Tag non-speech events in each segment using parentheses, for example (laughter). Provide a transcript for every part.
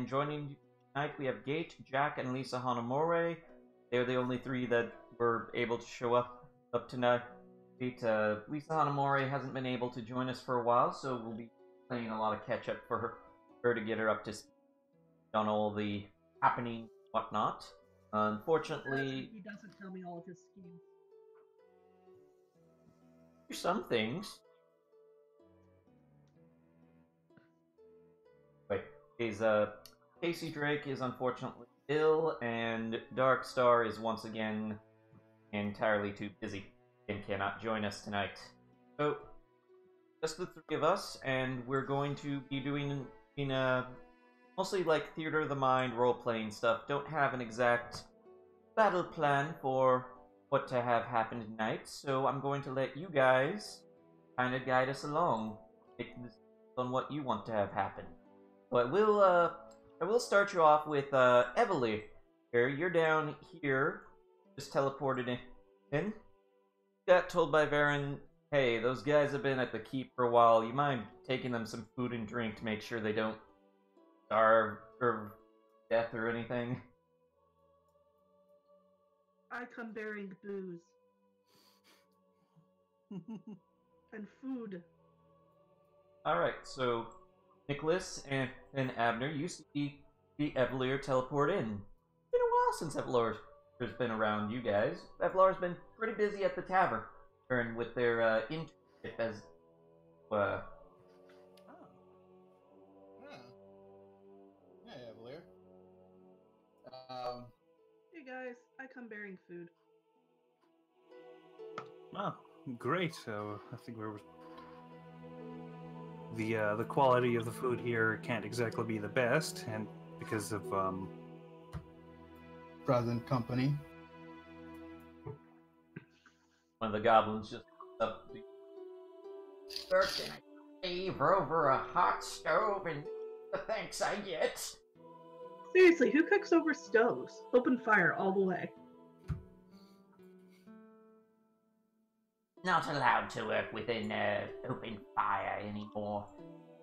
And joining tonight, we have Gate, Jack, and Lisa Hanamore. They're the only three that were able to show up up tonight. Uh, Lisa Hanamore hasn't been able to join us for a while, so we'll be playing a lot of catch up for her, her to get her up to speed on all the happening whatnot. Unfortunately, he doesn't tell me all of his schemes. some things. Wait, is uh Casey Drake is unfortunately ill, and Dark Star is once again entirely too busy and cannot join us tonight. So, just the three of us, and we're going to be doing in a mostly like theater of the mind role playing stuff. Don't have an exact battle plan for what to have happen tonight, so I'm going to let you guys kind of guide us along on what you want to have happen. But we'll uh, I will start you off with uh, Evely. Here, you're down here, just teleported in. in. Got told by Varen, hey, those guys have been at the keep for a while. You mind taking them some food and drink to make sure they don't starve or death or anything? I come bearing booze (laughs) and food. All right, so Nicholas and, and Abner, you see the Evelier teleport in. It's been a while since Evelier has been around you guys. Evlar's been pretty busy at the tavern with their uh, internship as uh, Um, hey guys, I come bearing food. Oh, great. So I think we're the uh, the quality of the food here can't exactly be the best, and because of um, present company. One of the goblins just up the Searching a cave over a hot stove and the thanks I get. Seriously, who cooks over stoves? Open fire all the way. Not allowed to work within uh, open fire anymore.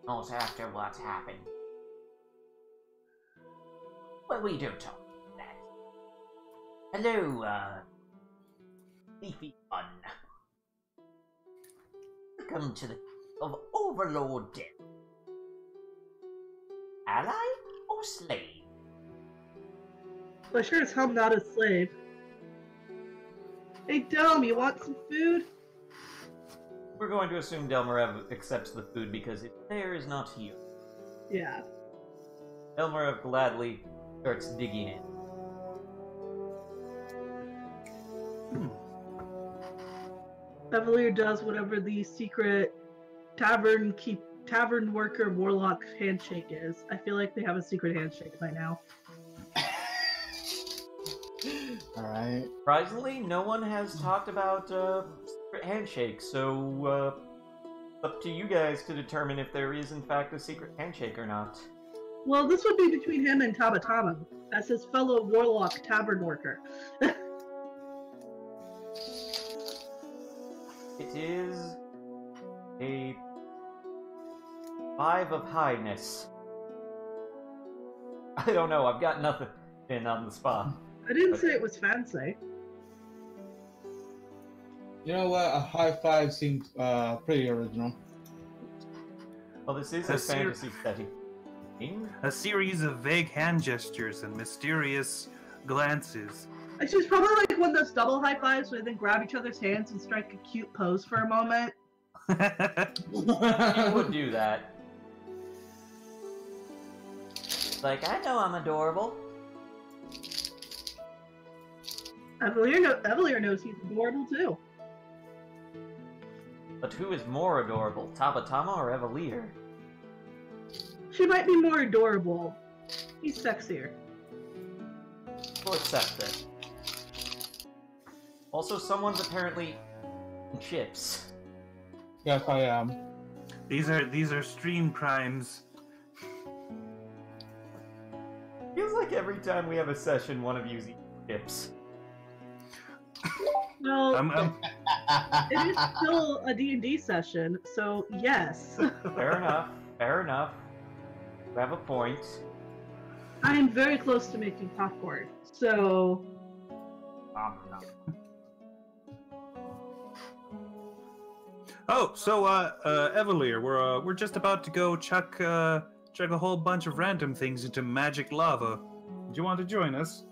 Not after what's happened. Well, we don't talk about that. Hello, uh, Leafy One. Welcome to the of Overlord Death. Ally or slave? Well, sure as hell not a slave. Hey, Dome, you want some food? We're going to assume Delmarev accepts the food because his there is not here. Yeah. Delmarev gladly starts digging in. hmm, Evelier does whatever the secret tavern keep tavern worker warlock handshake is. I feel like they have a secret handshake by now. All right. Surprisingly, no one has talked about uh, secret handshake, so uh, up to you guys to determine if there is in fact a secret handshake or not. Well, this would be between him and Tabatama, as his fellow warlock tavern worker. (laughs) It is a five of highness. I don't know. I've got nothing in on the spot. I didn't say it was fancy. You know what? A high five seems uh, pretty original. Well, this is a A ser- fantasy setting. a series of vague hand gestures and mysterious glances. Actually, it's probably like one of those double high fives where they grab each other's hands and strike a cute pose for a moment. (laughs) You would do that. Like, I know I'm adorable. Evelier, know- Evelier knows he's adorable too. But who is more adorable, Tabatama or Evelier? She might be more adorable. He's sexier. We'll accept it. Also, someone's apparently chips. yes, I am. these are these are stream crimes. Feels like every time we have a session, one of you's eating chips. (laughs) Well, I'm, I'm, (laughs) it is still a D&D session, so yes. (laughs) Fair enough. Fair enough. You have a point. I am very close to making popcorn, so Um, no. Oh, so uh, uh, Evelier, we're uh, we're just about to go chuck uh, chuck a whole bunch of random things into magic lava. Do you want to join us?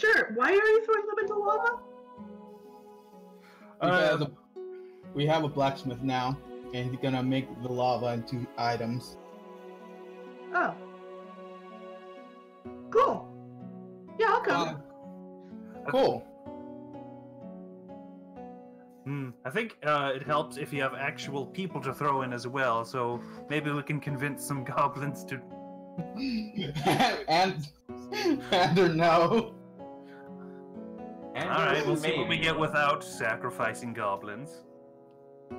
Sure. Why are you throwing them into lava? Because Uh, we have a blacksmith now, and he's gonna make the lava into items. Oh, cool. Yeah, I'll come. Uh, cool. Hmm, I think uh, it helps if you have actual people to throw in as well. So maybe we can convince some goblins to. (laughs) and (laughs) and or no. And All right, we'll see what we get without sacrificing goblins. I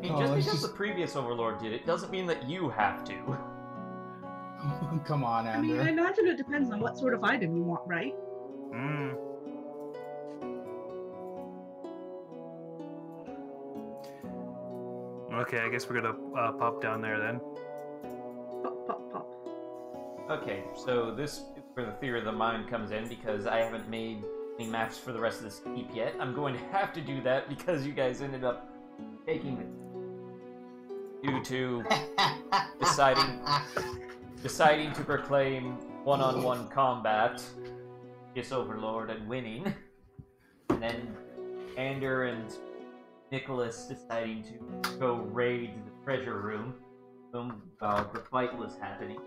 mean, Oh, just it's because just- the previous overlord did it doesn't mean that you have to. (laughs) Come on, I mean, I imagine it depends on what sort of item you want, right? Hmm. Okay, I guess we're gonna uh, pop down there then. Pop, pop, pop. Okay, so this is where the theory of the mind comes in because I haven't made any maps for the rest of this keep yet. I'm going to have to do that because you guys ended up taking it due to (laughs) deciding deciding to proclaim one-on-one combat, this overlord and winning, and then Ander and Nicholas deciding to go raid the treasure room um, while the fight was happening.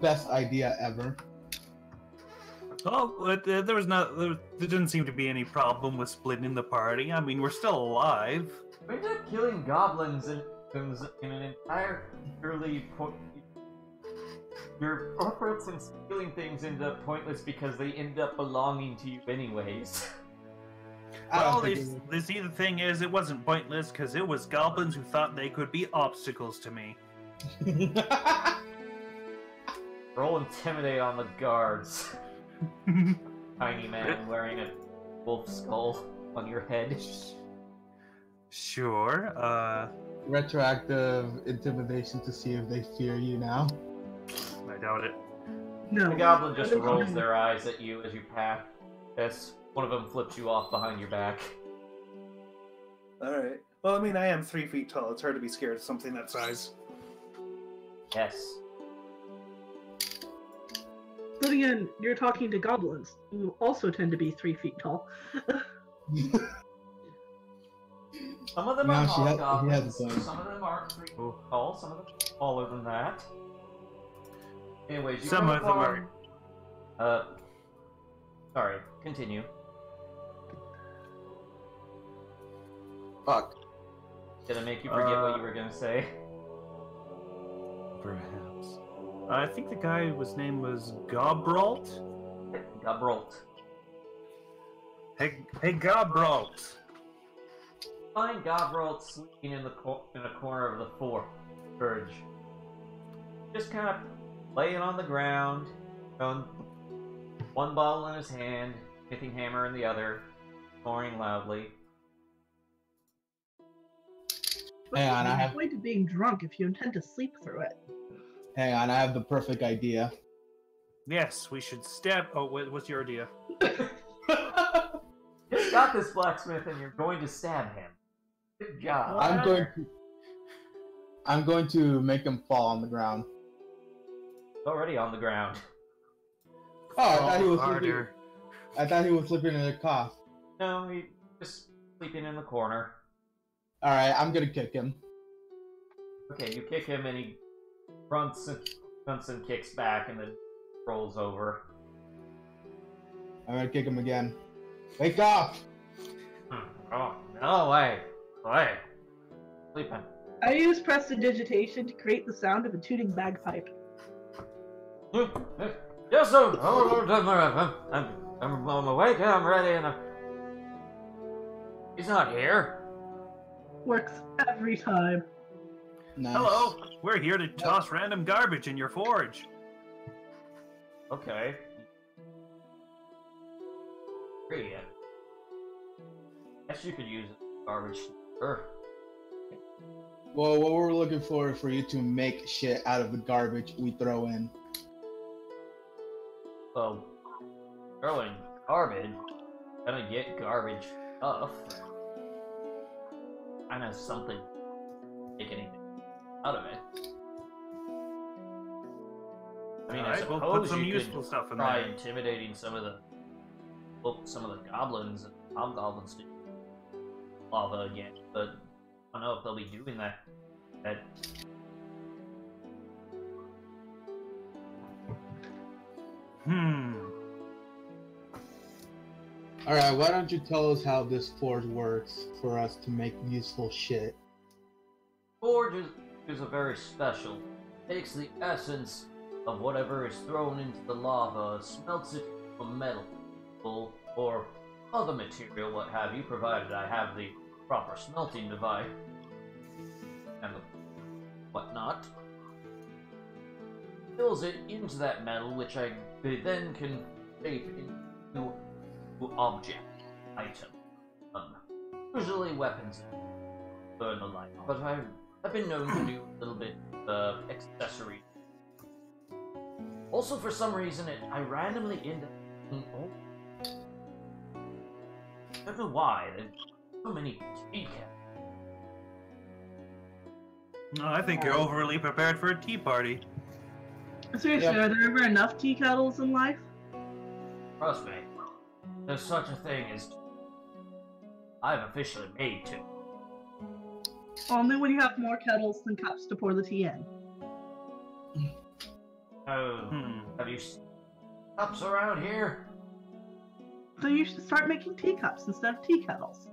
Best idea ever. Oh, but, there was not. There, there didn't seem to be any problem with splitting the party. I mean, we're still alive. We ended up killing goblins in, in an entirely po- Your efforts in stealing things end up pointless because they end up belonging to you anyways. (laughs) Well, think this, it this the thing is, it wasn't pointless because it was goblins who thought they could be obstacles to me. was- (laughs) Roll intimidate on the guards. (laughs) Tiny man wearing a wolf skull on your head. Sure. Uh, Retroactive intimidation to see if they fear you now. I doubt it. No. The goblin just rolls their eyes at you as you pass. Yes, one of them flips you off behind your back. Alright. Well, I mean, I am three feet tall. It's hard to be scared of something that size. Yes. But again, you're talking to goblins, who also tend to be three feet tall. (laughs) Some of them Now are she has- hobgoblins. he has a point. Some of them aren't three feet Oh. tall. Some of them are taller than that. Anyways, you Some of them upon- Uh, sorry. Continue. Fuck. Did I make you forget what Uh, you were gonna say? Perhaps. Uh, I think the guy whose name was Gobralt. Gabralt. Hey, hey, Gobralt. Find Gabralt sleeping in the cor- in a corner of the fort. Verge. Just kind of laying on the ground, throwing one bottle in his hand, hitting hammer in the other, snoring loudly. What's Hang on, the I have- point of being drunk if you intend to sleep through it? Hang on, I have the perfect idea. Yes, we should stab. Oh, what, what's your idea? (laughs) Just got this blacksmith, and you're going to stab him. Good job. I'm going to. I'm going to make him fall on the ground. Already on the ground. Oh, I thought he was sleeping. I thought he was sleeping in a cough. No, he just sleeping in the corner. All right, I'm gonna kick him. Okay, you kick him, and he grunts and, kicks back, and then rolls over. I'm gonna kick him again. Wake up! Hmm. Oh, no way. Way. Sleeping. I use prestidigitation to create the sound of a tooting bagpipe. Yes, sir. I'm, I'm, I'm, I'm awake and I'm ready and I'm... He's not here. Works every time. Nice. Hello, we're here to toss random garbage in your forge. Okay. Great. Guess you could use. Garbage. Sure. Well, what we're looking for is for you to make shit out of the garbage we throw in. Well, throwing garbage, gonna get garbage stuff. Kind of something, make anything out of it. I mean, I Alright, we'll suppose put some you useful could stuff in try there. intimidating some of the, well, some of the goblins and hobgoblins to lava again, but I don't know if they'll be doing that. That Hmm. All right, why don't you tell us how this forge works for us to make useful shit? Forge is, is a very special. Takes the essence of whatever is thrown into the lava, smelts it to a metal, or, other material, what have you, provided I have the proper smelting device and whatnot. Fills it into that metal, which I then can shape into object, item, um, usually weapons, burn the like. But I've I've been known to do a little bit of accessory. Also, for some reason, it I randomly end up. in- Oh, I don't know why. There's so many tea kettles. No, I think you're overly prepared for a tea party. Seriously, Yep. are there ever enough tea kettles in life? Trust me, there's such a thing as. I've officially made two. Only when you have more kettles than cups to pour the tea in. Oh, Hmm. have you seen cups around here? So you should start making teacups instead of tea kettles.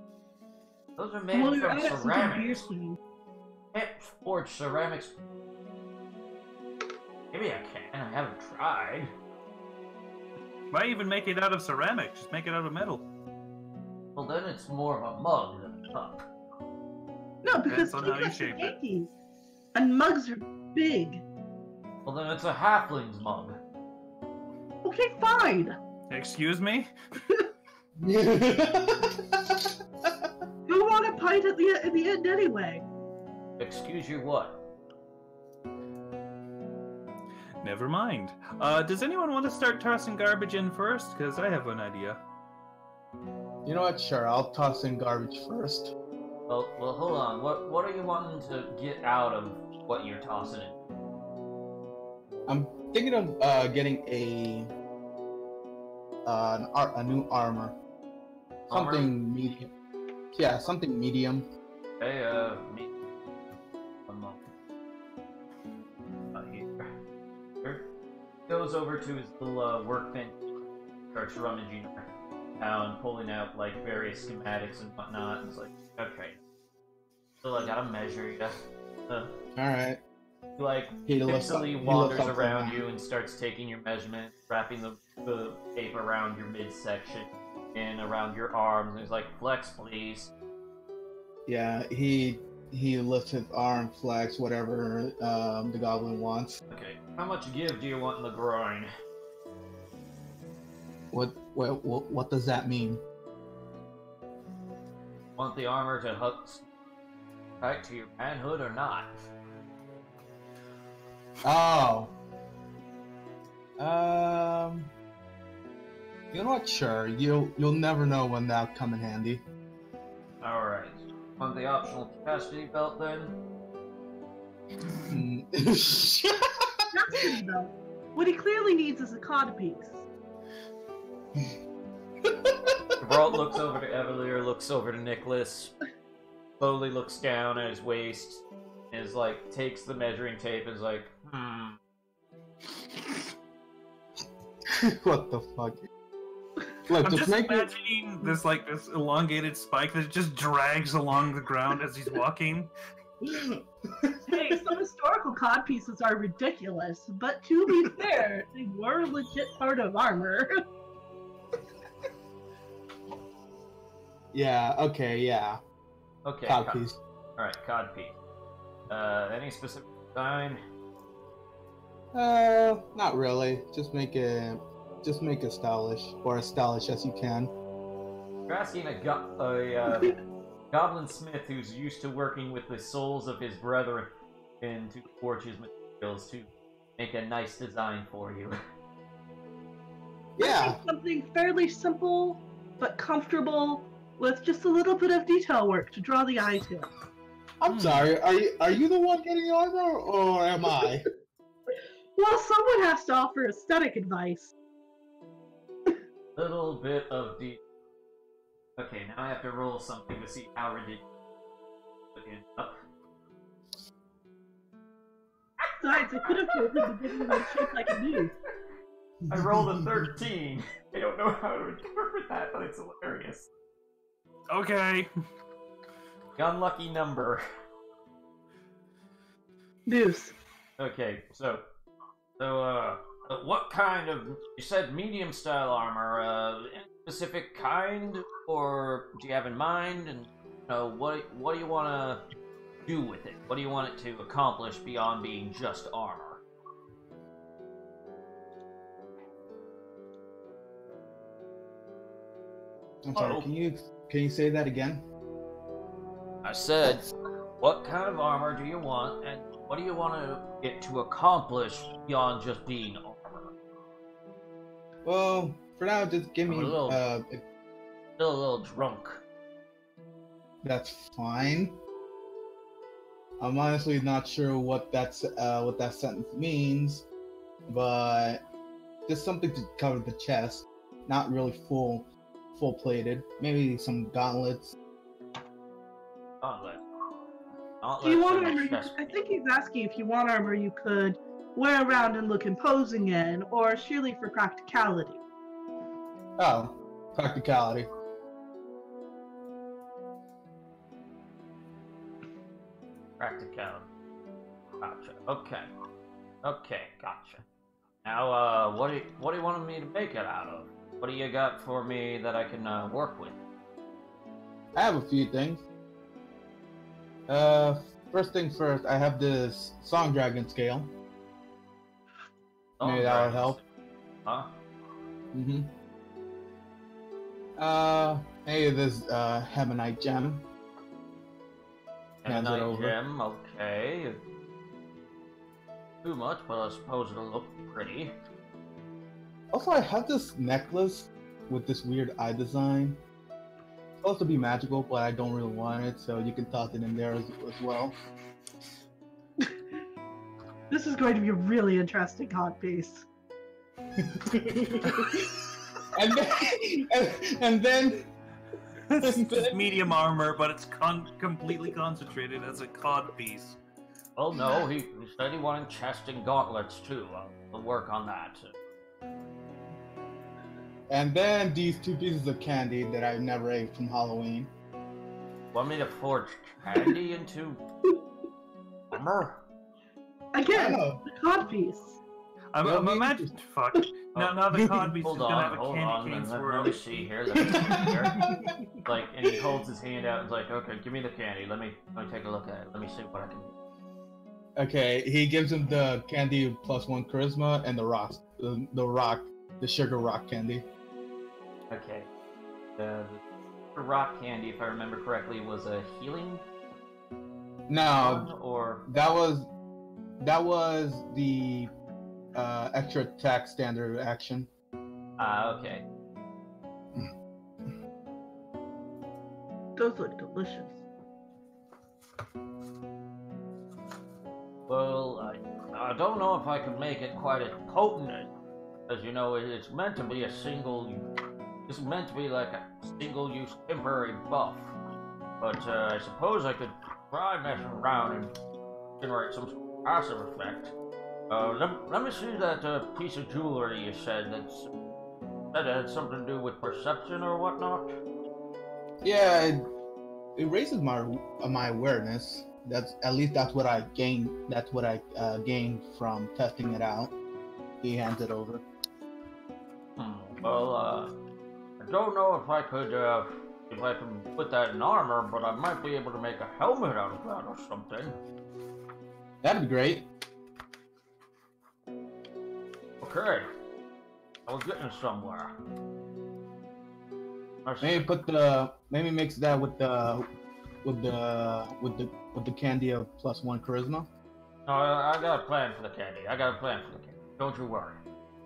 Those are made Well, from out of some good ceramics. scene. Can't forge ceramics. Maybe I can. I haven't tried. Why even make it out of ceramic? Just make it out of metal. Well, then it's more of a mug than a cup. No, because Depends on how you teacups are shape it. dainties. And mugs are big. Well, then it's a halfling's mug. Okay, fine. Excuse me? (laughs) Who want a pint at the, at the end anyway? Excuse you, what? Never mind. Uh, does anyone want to start tossing garbage in first? Because I have an idea. you know what? Sure, I'll toss in garbage first. Well, well, hold on. What what are you wanting to get out of what you're tossing in? I'm thinking of uh, getting a uh, an ar- a new armor, Armor? something medium. Yeah, something medium. Hey, uh, me. Here. Here. Goes over to his little uh, workbench, starts rummaging around, pulling out like various schematics and whatnot. And it's like, okay, so I gotta measure you. Uh, All right. he, like He looks up- hastily he wanders around that. you and starts taking your measurement, wrapping the, the tape around your midsection and around your arms. And he's like, flex, please. Yeah, he he lifts his arm, flex, whatever um, the goblin wants. Okay, how much give do you want in the groin? What what what, what does that mean? Want the armor to hook tight to your manhood or not? Oh. Um. You know what? Sure. You'll you'll never know when that'll come in handy. Alright. Want the optional capacity belt then? Mm. That's good. What he clearly needs is a codpiece. Gibralt looks over to Evelier, looks over to Nicholas, slowly looks down at his waist, and is like, takes the measuring tape and is like, hmm. (laughs) what the fuck? Look, I'm just just make it. imagining this like this elongated spike that just drags along the ground as he's walking. (laughs) Hey, some historical codpieces are ridiculous, but to be (laughs) fair, they were legit part of armor. Yeah. Okay. Yeah. Okay, Cod cod- piece. Alright, codpiece. Uh, any specific design? Uh, not really. Just make it. Just make it stylish, or as stylish as you can. You're asking a, go- a uh, (laughs) Goblin Smith, who's used to working with the souls of his brethren and to forge his materials to make a nice design for you. (laughs) Yeah. something fairly simple but comfortable with just a little bit of detail work to draw the eye to. I'm Hmm. sorry. Are you are you the one getting the armor, or am I? (laughs) Well, someone has to offer aesthetic advice. Little bit of de. Okay, now I have to roll something to see how ridiculous it ends up. Besides, I could have told him to give me one shaped like a moose. I rolled a 13. (laughs) I don't know how to interpret that, but it's hilarious. Okay. Unlucky number. Moose. Okay, so, so, uh, uh, what kind of, you said medium style armor, uh, any specific kind, or do you have in mind, and, you know, what, what do you want to do with it? What do you want it to accomplish beyond being just armor? I'm sorry. Oh. Can you can you say that again? I said, what kind of armor do you want, and what do you want to get to accomplish beyond just being armor? Well, for now, just give me. I'm a little- Uh, if Still a little drunk. that's fine. I'm honestly not sure what that's uh, what that sentence means, but just something to cover the chest, not really full full plated. Maybe some gauntlets. Gauntlet. Do you want armor? You, I think he's asking if you want armor you could wear around and look imposing in, or surely for practicality. Oh, practicality. Practicality. Gotcha. Okay. Okay, gotcha. Now, uh, what do you, what do you want me to make it out of? What do you got for me that I can uh, work with? I have a few things. Uh, first thing first, I have this Song Dragon scale. Maybe that would help. Huh? Mm-hmm. Uh, maybe this uh Heavenite gem. And Hands a it night over. gem, okay. Too much, but I suppose it'll look pretty. Also, I have this necklace with this weird eye design. It's supposed to be magical, but I don't really want it, so you can toss it in there as, as well. (laughs) This is going to be a really interesting hot piece. (laughs) and then, and, and then it's just medium armor, but it's con- completely concentrated as a cod piece. Oh no, he, he said he wanted chest and gauntlets too. Uh, we'll work on that. And then these two pieces of candy that I've never ate from Halloween. Want me to forge candy into armor? Again, Oh. the cod piece. I'm, Well, I'm imagining. Fuck. (laughs) Now, now the cod piece is Hold gonna on, have a hold candy on. cane Let, let me see here. Let me see here. like, and he holds his hand out and is like, "Okay, give me the candy. Let me let me take a look at it. Let me see what I can." do." Okay, he gives him the candy plus one charisma and the rocks, the, the rock, the sugar rock candy. Okay. The, the rock candy, if I remember correctly, was a healing No, or that was that was the uh, extra attack standard action. ah, okay. Those look delicious. Well, I, I don't know if I can make it quite as potent as, you know. It, it's meant to be a single. It's meant to be like a single-use temporary buff. But uh, I suppose I could try messing around and generate some passive effect. Uh, let, let me see that uh, piece of jewelry you said that's that had something to do with perception or whatnot. Yeah, it, it raises my my awareness. That's at least that's what I gained. That's what I uh, gained from testing it out. He hands it over. Hmm. Well, uh, I don't know if I could, uh, if I can put that in armor, but I might be able to make a helmet out of that or something. That'd be great. Okay. I was getting somewhere. Maybe put the maybe mix that with the with the with the with the candy of plus one charisma? No, I, I got a plan for the candy. I got a plan for the candy. Don't you worry.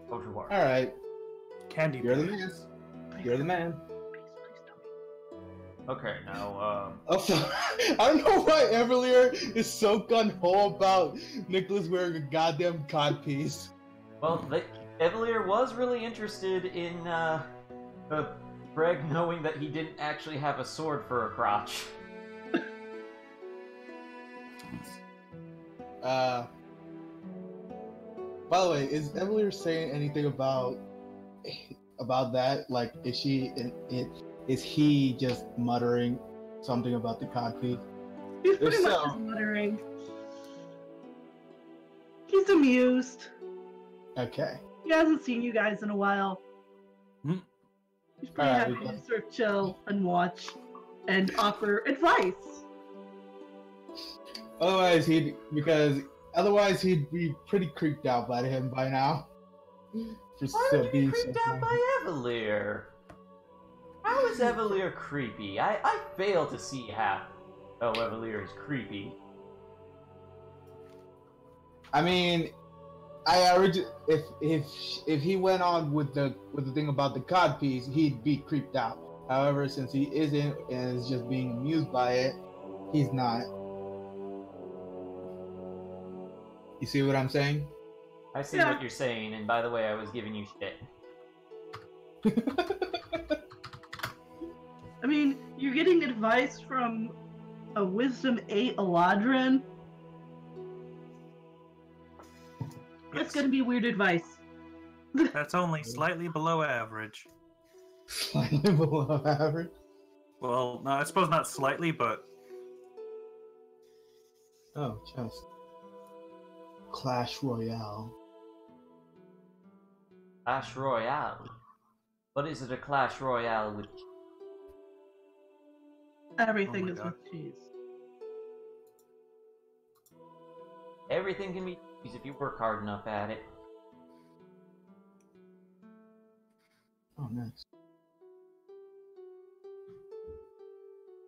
Don't you worry. All right, Candy. you're the man. You're the man. Please, please tell me. Okay, now, um, Also, (laughs) I don't know why Evelier is so gun ho about Nicholas wearing a goddamn codpiece. well, the, Evelier was really interested in, uh, uh, Greg knowing that he didn't actually have a sword for a crotch. (laughs) Uh, by the way, is Emily saying anything about about that? Like, is she? It, it, is he just muttering something about the codpiece? He's pretty much so- muttering. He's amused. Okay. He hasn't seen you guys in a while. Hmm. He's pretty Alright, happy we to sort of chill and watch and offer advice. Otherwise, he'd because otherwise he'd be pretty creeped out by him by now. (laughs) For Why would you be creeped out by Evelier? How is Evelier creepy? I, I fail to see how. Oh, Evelier is creepy. I mean, I origi- if if if he went on with the with the thing about the cod piece, he'd be creeped out. However, since he isn't and is just being amused by it, he's not. You see what I'm saying? I see Yeah. what you're saying, and by the way, I was giving you shit. (laughs) I mean, you're getting advice from a Wisdom 8 Eladrin. That's gonna be weird advice. (laughs) That's only slightly below average. Slightly (laughs) below average. Well, no, I suppose not slightly, but Oh, just Clash Royale. Clash Royale. But is it a Clash Royale with? Everything oh my is God. with cheese. Everything can be cheese if you work hard enough at it. Oh, nice.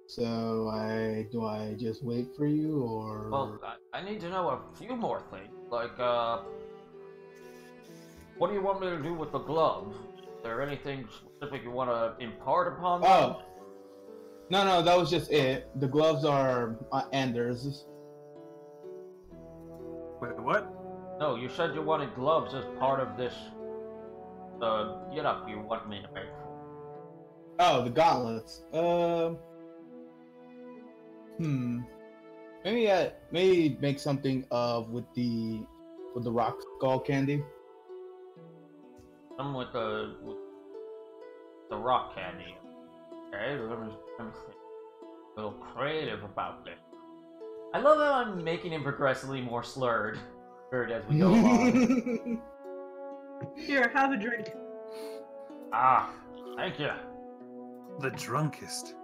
So I do I just wait for you or Well, I, I need to know a few more things. Like, uh. What do you want me to do with the glove? Is there anything specific you want to impart upon them? Oh. No, no, that was just it. The gloves are uh, Anders. wait, what? No, you said you wanted gloves as part of this. Uh, get up you want me to make. Oh, the gauntlets. Um. Hmm. Maybe I maybe make something of with the with the rock skull candy. Some with the with the rock candy. Okay, let me, let me think. A little creative about this. I love how I'm making him progressively more slurred, slurred as we go along. (laughs) Here, have a drink. ah, thank you. The drunkest.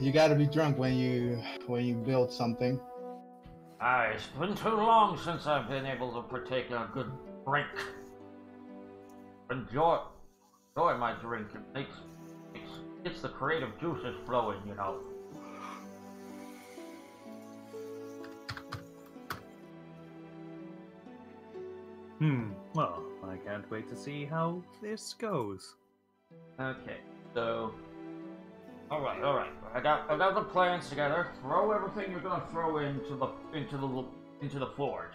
You got to be drunk when you when you build something. Ah, it's been too long since I've been able to partake in a good drink. Enjoy, enjoy my drink. It makes, makes gets the creative juices flowing, you know. Hmm. Well, I can't wait to see how this goes. Okay, so. All right, all right. I got I got the plans together. Throw everything you're gonna throw into the into the into the forge.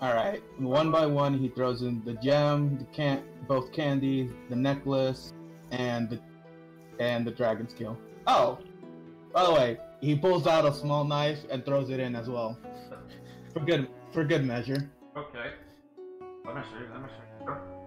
All right, one by one, he throws in the gem, the can, both candies, the necklace, and the and the dragon skill. Oh, by the way, he pulls out a small knife and throws it in as well, (laughs) for good for good measure. Okay. Let me see. Let me see.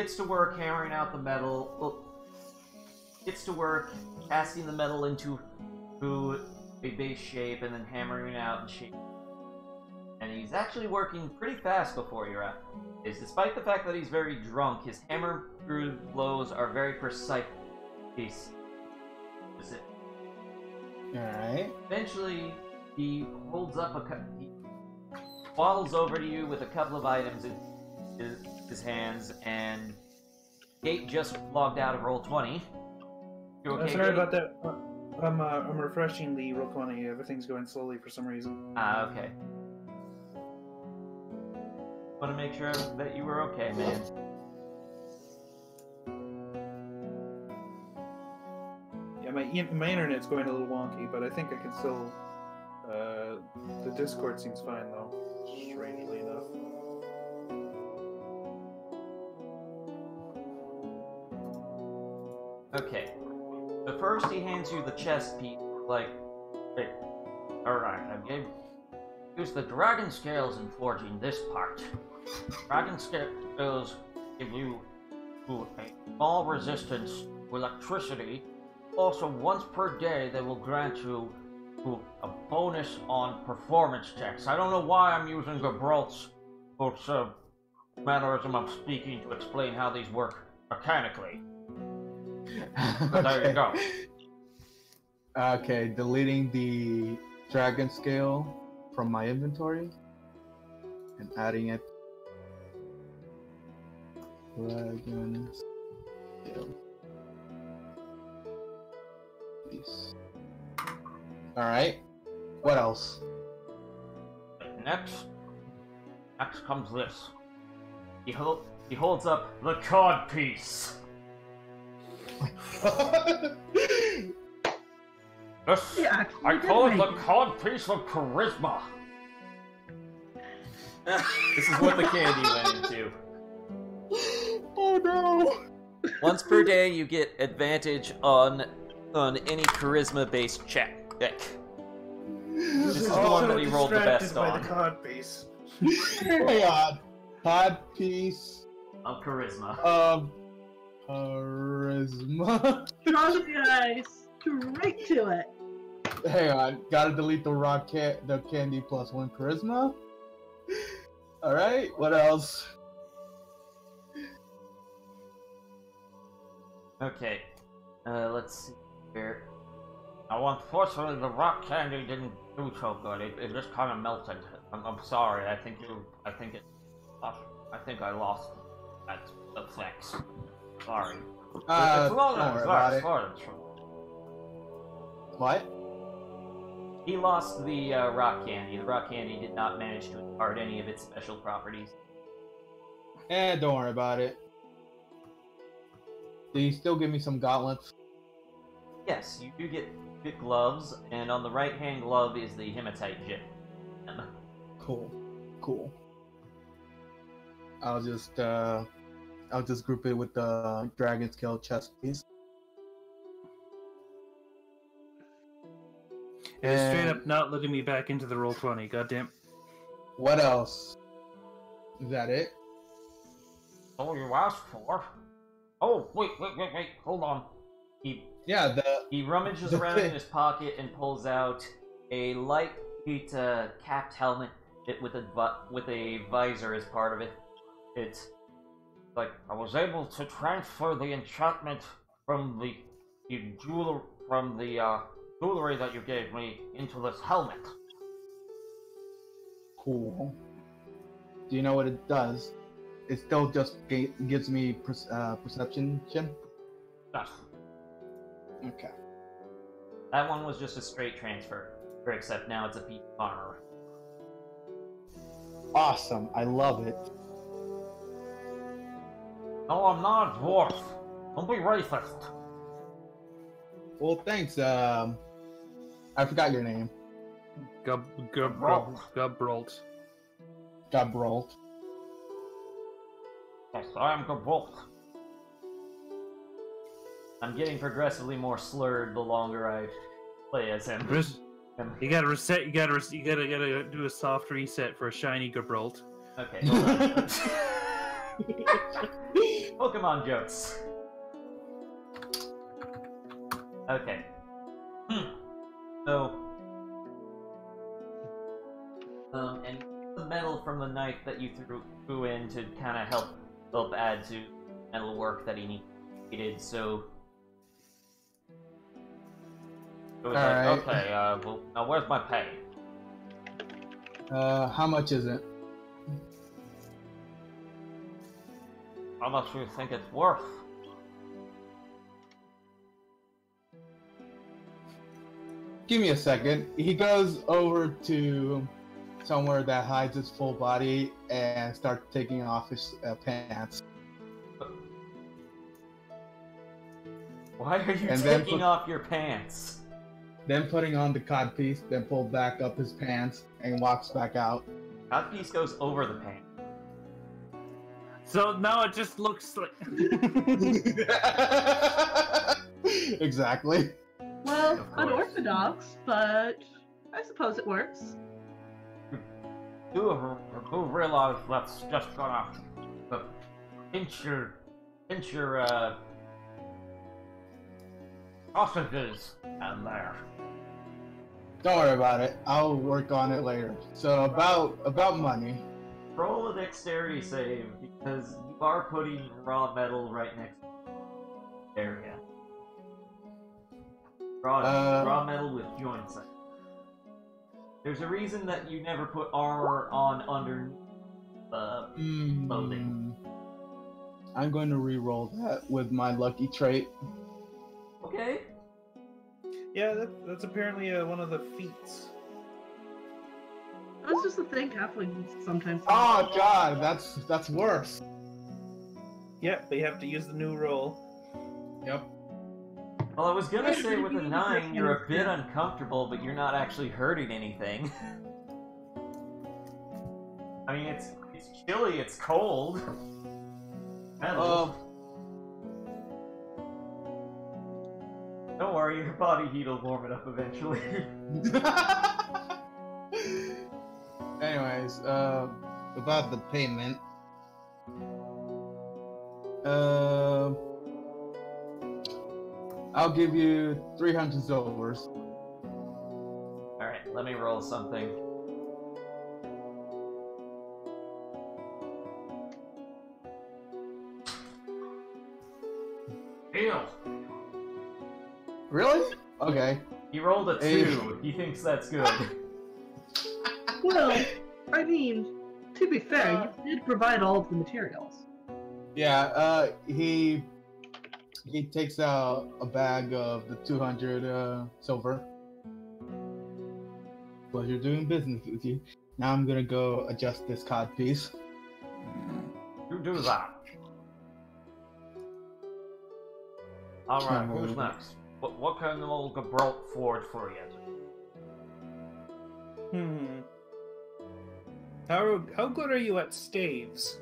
Gets to work hammering out the metal. Well, gets to work casting the metal into a base shape and then hammering it out and shape. And he's actually working pretty fast before you're up. Is despite the fact that he's very drunk, his hammer through blows are very precise. He's specific. Alright. Eventually, he holds up a he waddles over to you with a couple of items in his, his hands, and Gate just logged out of roll twenty. You Uh, okay? sorry about that. Uh, I'm uh, I'm refreshing the roll twenty. Everything's going slowly for some reason. Ah, okay. Want to make sure that you were okay, man. Yeah, my my internet's going a little wonky, but I think I can still. Uh, the Discord seems fine though. Strangely Okay. But first he hands you the chest piece, like, hey, alright, I gave use the dragon scales in forging this part. Dragon scales give you a small resistance to electricity. Also, once per day, they will grant you a bonus on performance checks. I don't know why I'm using Gibralt's both uh, mannerism of speaking to explain how these work mechanically. But there you go. (laughs) Okay, deleting the dragon scale from my inventory and adding it. Dragon scale. Peace. Alright. What else? Next, next comes this. He, hol- he holds up the cod piece. Oh (laughs) this, He I call it the cod piece of charisma. (laughs) This is what the candy went into. oh no! Once per day, you get advantage on on any charisma-based check. This is the oh, one that he rolled the best by on. the cod piece. (laughs) Hang on. Cod piece Of charisma. of charisma. Strong (laughs) guys, straight to it. Hang on, gotta delete the rock ca- the candy plus one charisma. (laughs) All right, what else? Okay, uh, let's see here. Now, unfortunately, the rock candy didn't do so good. It, it just kind of melted. I'm, I'm sorry. I think you. I think it. I think I lost that effects. Sorry. Uh, it's not don't worry about it. sorry. What? He lost the uh, rock candy. The rock candy did not manage to impart any of its special properties. Eh, don't worry about it. Do you still give me some gauntlets? Yes, you do get, get gloves, and on the right hand glove is the hematite gem. Cool, cool. I'll just uh, I'll just group it with the dragon scale chest piece. It is straight up not letting me back into the roll twenty. Goddamn. What else? Is that it? all you asked for. Oh, wait, wait, wait, wait, hold on. He Yeah, the he rummages The around in his pocket and pulls out a light heat uh, capped helmet with a with a visor as part of it. It's like I was able to transfer the enchantment from the, the from the uh, jewelry that you gave me into this helmet. cool. Do you know what it does? It still just gives me per- uh, perception. Chin? Yes, Okay. that one was just a straight transfer, except now it's a piece of armor. Awesome. I love it. No, I'm not a dwarf. Don't be racist. Well, thanks. Um, I forgot your name. Gub gub Gabralt. gub Gabralt. Gabralt. Yes, I am Gabolt. I'm getting progressively more slurred the longer I play as him. You gotta reset. You gotta. res- You gotta. Gotta do a soft reset for a shiny Gabralt. Okay, hold on. (laughs) (laughs) Pokemon jokes. Okay. Hmm. So, um, and the metal from the knife that you threw, threw in to kind of help help add to metal work that he needed. So, it was like, Alright. okay, uh, well, now where's my pay? Uh, how much is it? How much do you think it's worth? Give me a second. He goes over to somewhere that hides his full body and starts taking off his uh, pants. Why are you And taking put- off your pants? Then putting on the codpiece, then pull back up his pants and walks back out. That piece goes over the pants. So now it just looks like. (laughs) exactly. Well, unorthodox, but I suppose it works. You, you realize that's just gonna pinch your, pinch your, uh, sausages and there. Don't worry about it. I'll work on it later. So about about money. Roll a dexterity save because you are putting raw metal right next to the area. Raw, Uh, raw metal with joints. There's a reason that you never put armor on under. Uh, Mm, Loading. I'm going to re-roll that with my lucky trait. okay. Yeah, that, that's apparently uh, one of the feats. That's just the thing halflings sometimes. Oh god, that's that's worse. Yep, but you have to use the new roll. Yep. Well, I was gonna Yeah, say with a need to nine, you're a bit uncomfortable, but you're not actually hurting anything. (laughs) I mean, it's it's chilly, it's cold. Metal. Oh, Don't worry, your body heat will warm it up eventually. (laughs) (laughs) Anyways, uh, about the payment. Uh, I'll give you 300 silvers. Alright, let me roll something. Deal! Really? Okay. He rolled a Hey. two. He thinks that's good. (laughs) (laughs) (laughs) Well, I mean, to be fair, you did provide all of the materials. Yeah, uh, he he takes out a bag of the 200 uh, silver. Pleasure doing business with you. Now I'm gonna go adjust this cod piece. You do that. Alright, Hmm. who's next? What, what can Olga brought forward for you? Hmm. How how good are you at staves?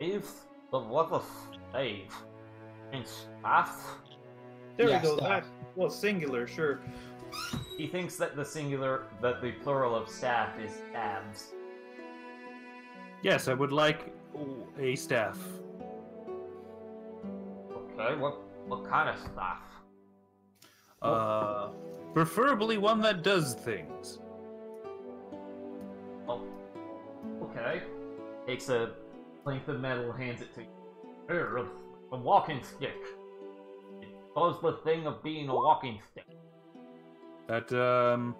If the what the stave? In staff? There Yeah, we go. staff. That well, singular, sure. He thinks that the singular, that the plural of staff is stabs. Yes, I would like a staff. Okay, what what kind of staff? Uh, preferably one that does things. Okay. Takes a length of metal, hands it to you. Here, a, a walking stick. It does the thing of being a walking stick. That um,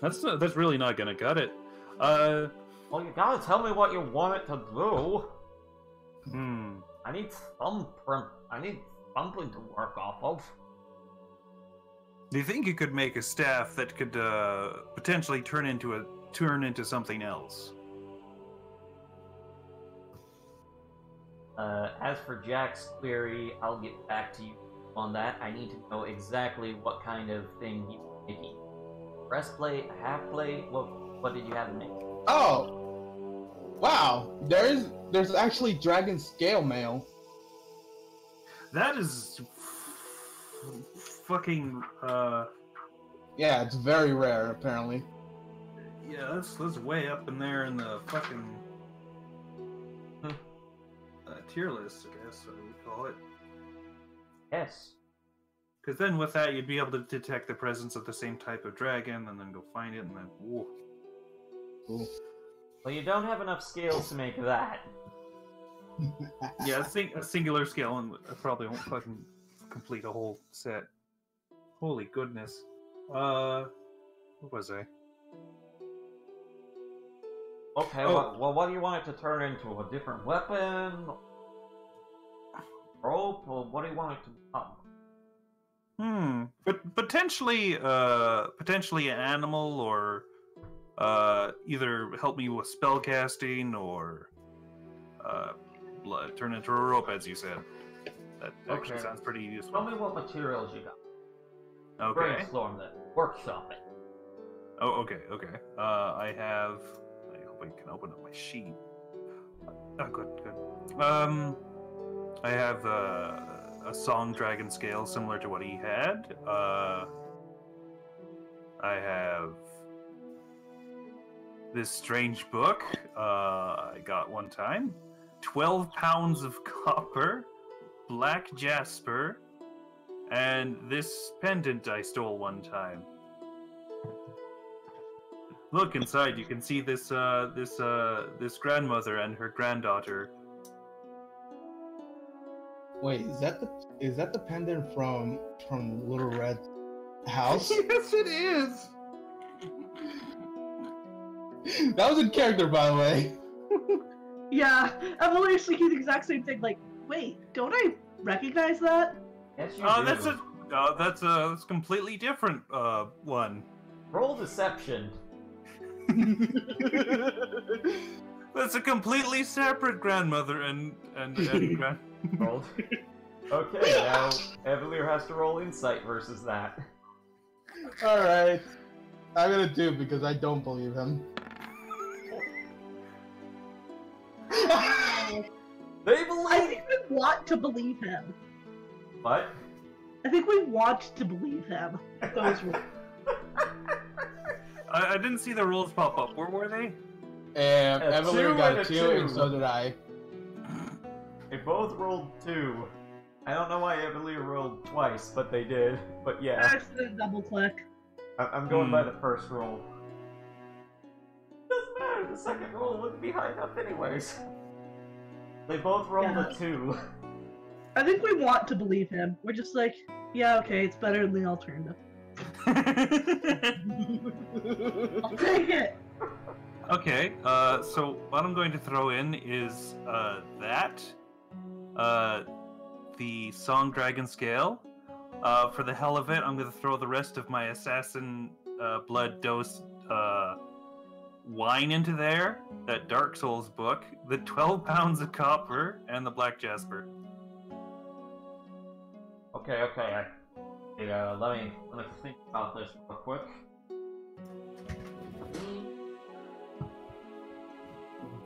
that's not, that's really not gonna cut it. Uh, Well, you gotta tell me what you want it to do. hmm. I need some prim- I need something to work off of. Do you think you could make a staff that could uh, potentially turn into a turn into something else? Uh, as for Jack's query, I'll get back to you on that. I need to know exactly what kind of thing he's making. Breastplate, a half plate. What what did you have to make? Oh, wow! There's there's actually dragon scale mail. That is f- fucking uh, Yeah, it's very rare apparently. yeah. That's that's way up in there in the fucking tier list, I guess. So we call it. Yes. Because then with that, you'd be able to detect the presence of the same type of dragon, and then go find it, and then whoa. Cool. Well, you don't have enough scales to make that. (laughs) Yeah, a, sing- a singular scale, and I probably won't fucking complete a whole set. Holy goodness. Uh, what was I? Okay, Oh. well, well, what do you want it to turn into? A different weapon? Rope? Or what do you want it to become? Hmm. But potentially, uh, potentially an animal, or uh, either help me with spell casting, or uh, turn into a rope, as you said. That actually Okay. sounds pretty useful. Tell me what materials you got. Okay. Brainstorm that. Workshop it. Oh, okay, okay. Uh, I have. I hope I can open up my sheet. Oh, good, good. Um, I have a song dragon scale similar to what he had. Uh, I have this strange book uh, I got one time. Twelve pounds of copper, black jasper, and this pendant I stole one time. Look inside. You can see this uh, this uh, this grandmother and her granddaughter. Wait, is that the is that the pendant from from Little Red House? (laughs) yes, it is. that was in character, by the way. (laughs) Yeah, Emily's thinking the exact same thing. Like, wait, don't I recognize that? Yes, you Oh, do. that's a uh, that's a that's a completely different uh, one. Roll deception. (laughs) That's a completely separate grandmother and and, and grand. Rolled. Okay, now Evelier has to roll insight versus that. All right, I'm gonna do it because I don't believe him. (laughs) They I believe. think we want to believe him. What? I think we want to believe him. (laughs) Those were I, I didn't see the rules pop up. Where were they? And A Evelyn got a a two, two. and so did I. They both rolled two. I don't know why Evelier rolled twice, but they did. But yeah, accident double click. I- I'm going by Hmm. the first roll. Doesn't matter. The second roll wouldn't be high enough, anyways. They both rolled Yeah. a two. I think we want to believe him. We're just like, yeah, okay, it's better than the alternative. (laughs) I'll take it. Okay, uh, so what I'm going to throw in is uh, that, uh, the Song Dragon Scale. Uh, for the hell of it, I'm going to throw the rest of my Assassin uh, Blood Dose uh, wine into there, that Dark Souls book, the 12 pounds of copper, and the Black Jasper. Okay, okay. I, yeah, let me let me think about this real quick.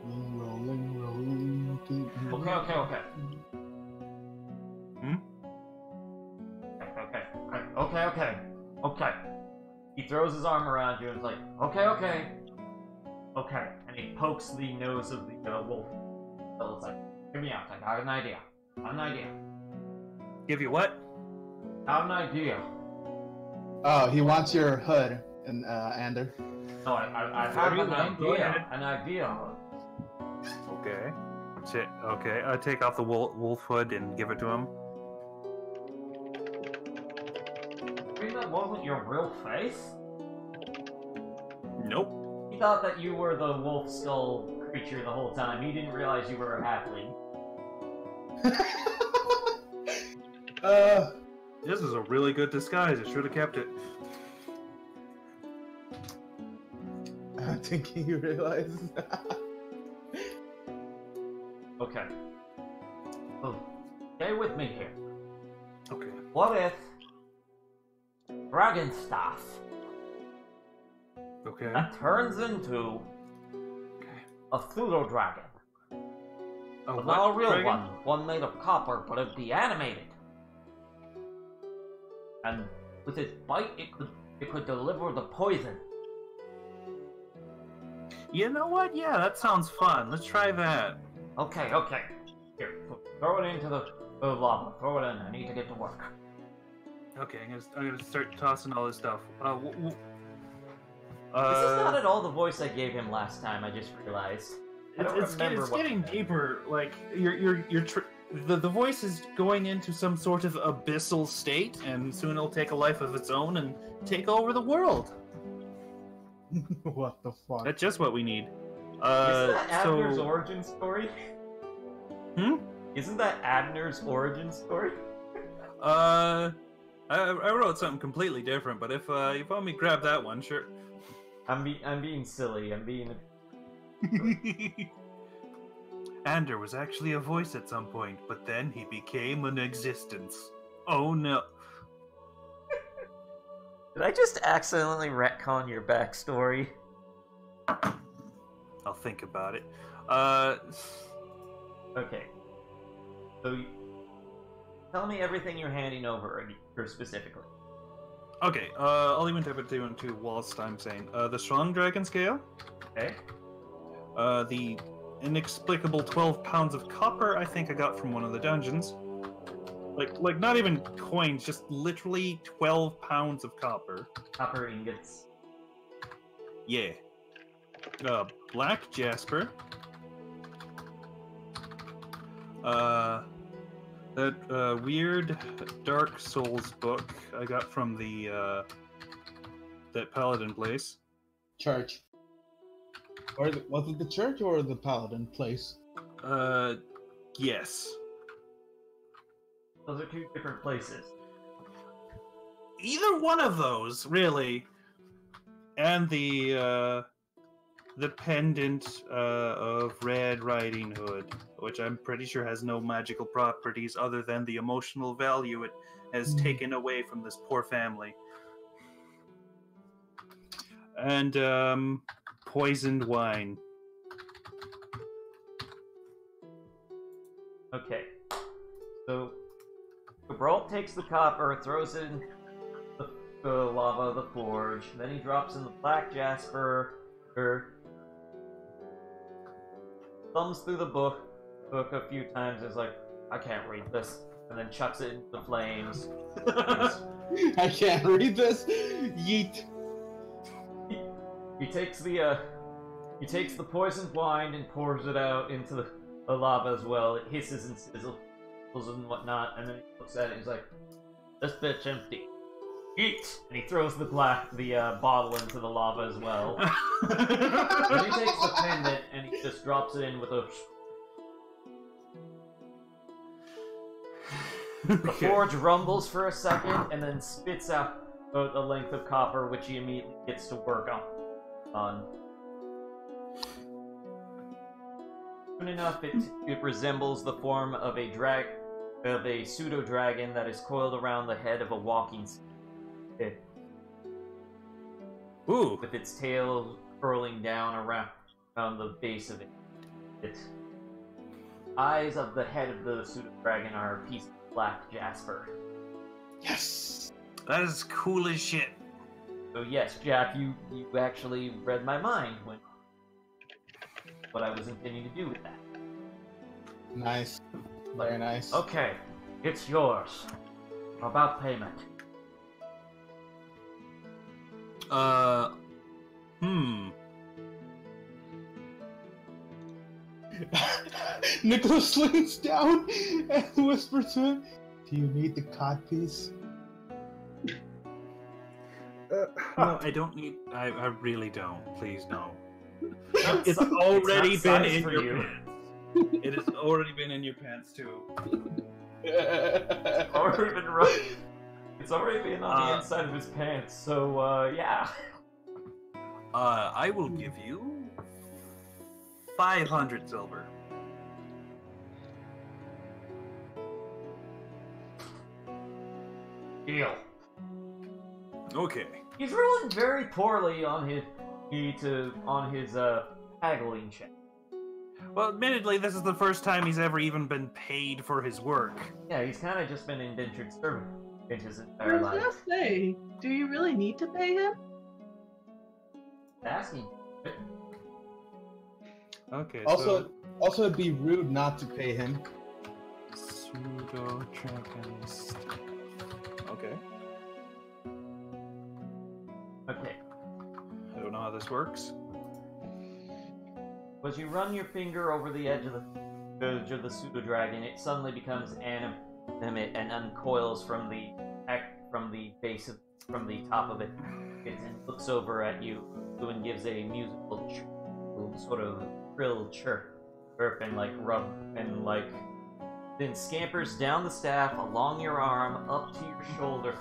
Rolling, rolling, keep- Okay, okay, okay. Okay, okay, okay, okay. He throws his arm around you and is like, okay, okay, okay, and he pokes the nose of the uh, wolf. So it's like, hear me out. I got an idea. I got an idea. Give you what? I have an idea. Oh, he wants your hood, and uh, Ander. No, I, I, I have an idea. An idea. Okay. Sit. Okay, I take off the wolf, wolf hood and give it to him. I mean, that wasn't your real face. Nope. He thought that you were the wolf skull creature the whole time. He didn't realize you were a halfling. (laughs) uh, This is a really good disguise. I should have kept it. (laughs) I don't think he realizes that. Okay. So, stay with me here. Okay. What if Okay. that turns into a pseudo dragon? Oh, But not a real dragon? one. One made of copper, but it'd be animated. And with its bite, it could it could deliver the poison. You know what? Yeah, that sounds fun. Let's try that. Okay, okay. Here, throw it into the Oh, lava, throw it in. I need to get to work. Okay, I'm gonna, I'm gonna start tossing all this stuff. Uh, w- w- this is uh, not at all the voice I gave him last time. I just realized. I It's, don't it's, get- it's getting deeper. Like you're you're you're tr- the the voice is going into some sort of abyssal state, and soon it'll take a life of its own and take over the world. (laughs) what the fuck? That's just what we need. Isn't Uh, that Abner's so origin story? Hmm? Isn't that Abner's origin story? uh, I, I wrote something completely different, but if uh, you want me to grab that one, sure. I'm be I'm being silly. I'm being (laughs) Ander was actually a voice at some point, but then he became an existence. Oh no. (laughs) Did I just accidentally retcon your backstory? I'll think about it. Uh, Okay. So, tell me everything you're handing over, or specifically. Okay, uh, I'll even type it to into whilst I'm saying. Uh, the Song Dragon Scale, Okay. uh, the inexplicable 12 pounds of copper I think I got from one of the dungeons. Like, like not even coins, just literally 12 pounds of copper. Copper ingots. Yeah. Uh, Black Jasper. Uh, that uh, weird Dark Souls book I got from the uh, that Paladin place. Church. Or the, was it the church or the paladin place? Uh, yes. Those are two different places. Either one of those, really. And the uh, the pendant uh, of Red Riding Hood, which I'm pretty sure has no magical properties other than the emotional value it has Hmm. taken away from this poor family. And um, poisoned wine. Okay. So, Gibralt takes the copper, throws it in the, the lava of the forge, then he drops in the black jasper, er, thumbs through the book, book a few times, is like, I can't read this, and then chucks it into the flames. (laughs) I can't read this. Yeet. He takes the uh, he takes the poisoned wine and pours it out into the, the lava as well. It hisses and sizzles and whatnot, and then he looks at it. and He's like, "This bitch empty. Eat!" And he throws the black the uh, bottle into the lava as well. (laughs) then he takes the pendant and he just drops it in with a. The forge rumbles for a second and then spits out a, a length of copper, which he immediately gets to work on. On. Soon enough, it it resembles the form of a drag of a pseudo dragon that is coiled around the head of a walking Ooh. with its tail curling down around around the base of it. Its eyes of the head of the pseudo dragon are a piece of black jasper. Yes. That is cool as shit. So yes, Jack, you you actually read my mind when what I was intending to do with that. Nice. Very nice. Okay, it's yours. About payment. Uh, hmm. (laughs) Nicholas leans down and whispers to him, Do you need the codpiece? Uh, No, (laughs) I don't need. I, I really don't. Please, no. It's It's already it's not been in your you. pants. It has already been in your pants too. already been right. It's already been on the Uh, inside of his pants, so uh, yeah. (laughs) Uh, I will give you five hundred silver. Deal. Okay. He's rolling very poorly on his he to on his uh haggling check. Well, admittedly, this is the first time he's ever even been paid for his work. Yeah, he's kind of just been indentured servant in his I was life. gonna say, do you really need to pay him? Ask Asking. Okay. also, so, also, it'd be rude not to pay him. Pseudo dragon staff. Okay. Okay. I don't know how this works. As you run your finger over the edge of the edge of the pseudo dragon, it suddenly becomes animate and uncoils from the from the base of from the top of it. It looks over at you and gives a musical ch- sort of trill chirp, chirp and like rub and like then scampers down the staff along your arm up to your shoulder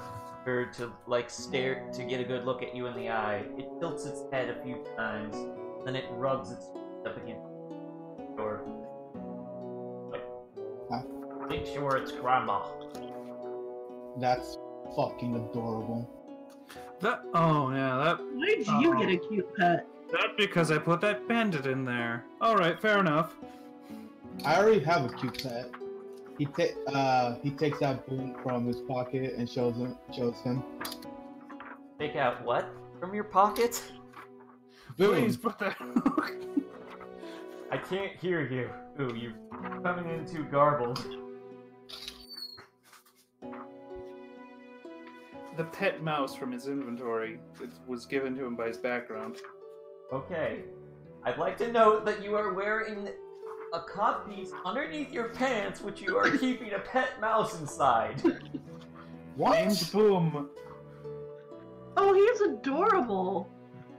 or to like stare to get a good look at you in the eye. It tilts its head a few times, then it rubs its up against Huh? Make sure it's grandma. That's fucking adorable. That oh yeah, that Why did you get a cute pet? that because I put that bandit in there. Alright, fair enough. I already have a cute pet. He ta- uh he takes out Boone from his pocket and shows him shows him. Take out what from your pocket? Boone. Please put that I can't hear you. Ooh, you're coming in too garbled. The pet mouse from his inventory it was given to him by his background. Okay. I'd like to note that you are wearing a codpiece underneath your pants, which you are keeping a pet mouse inside. (laughs) What? Named Boone. Oh, he's adorable.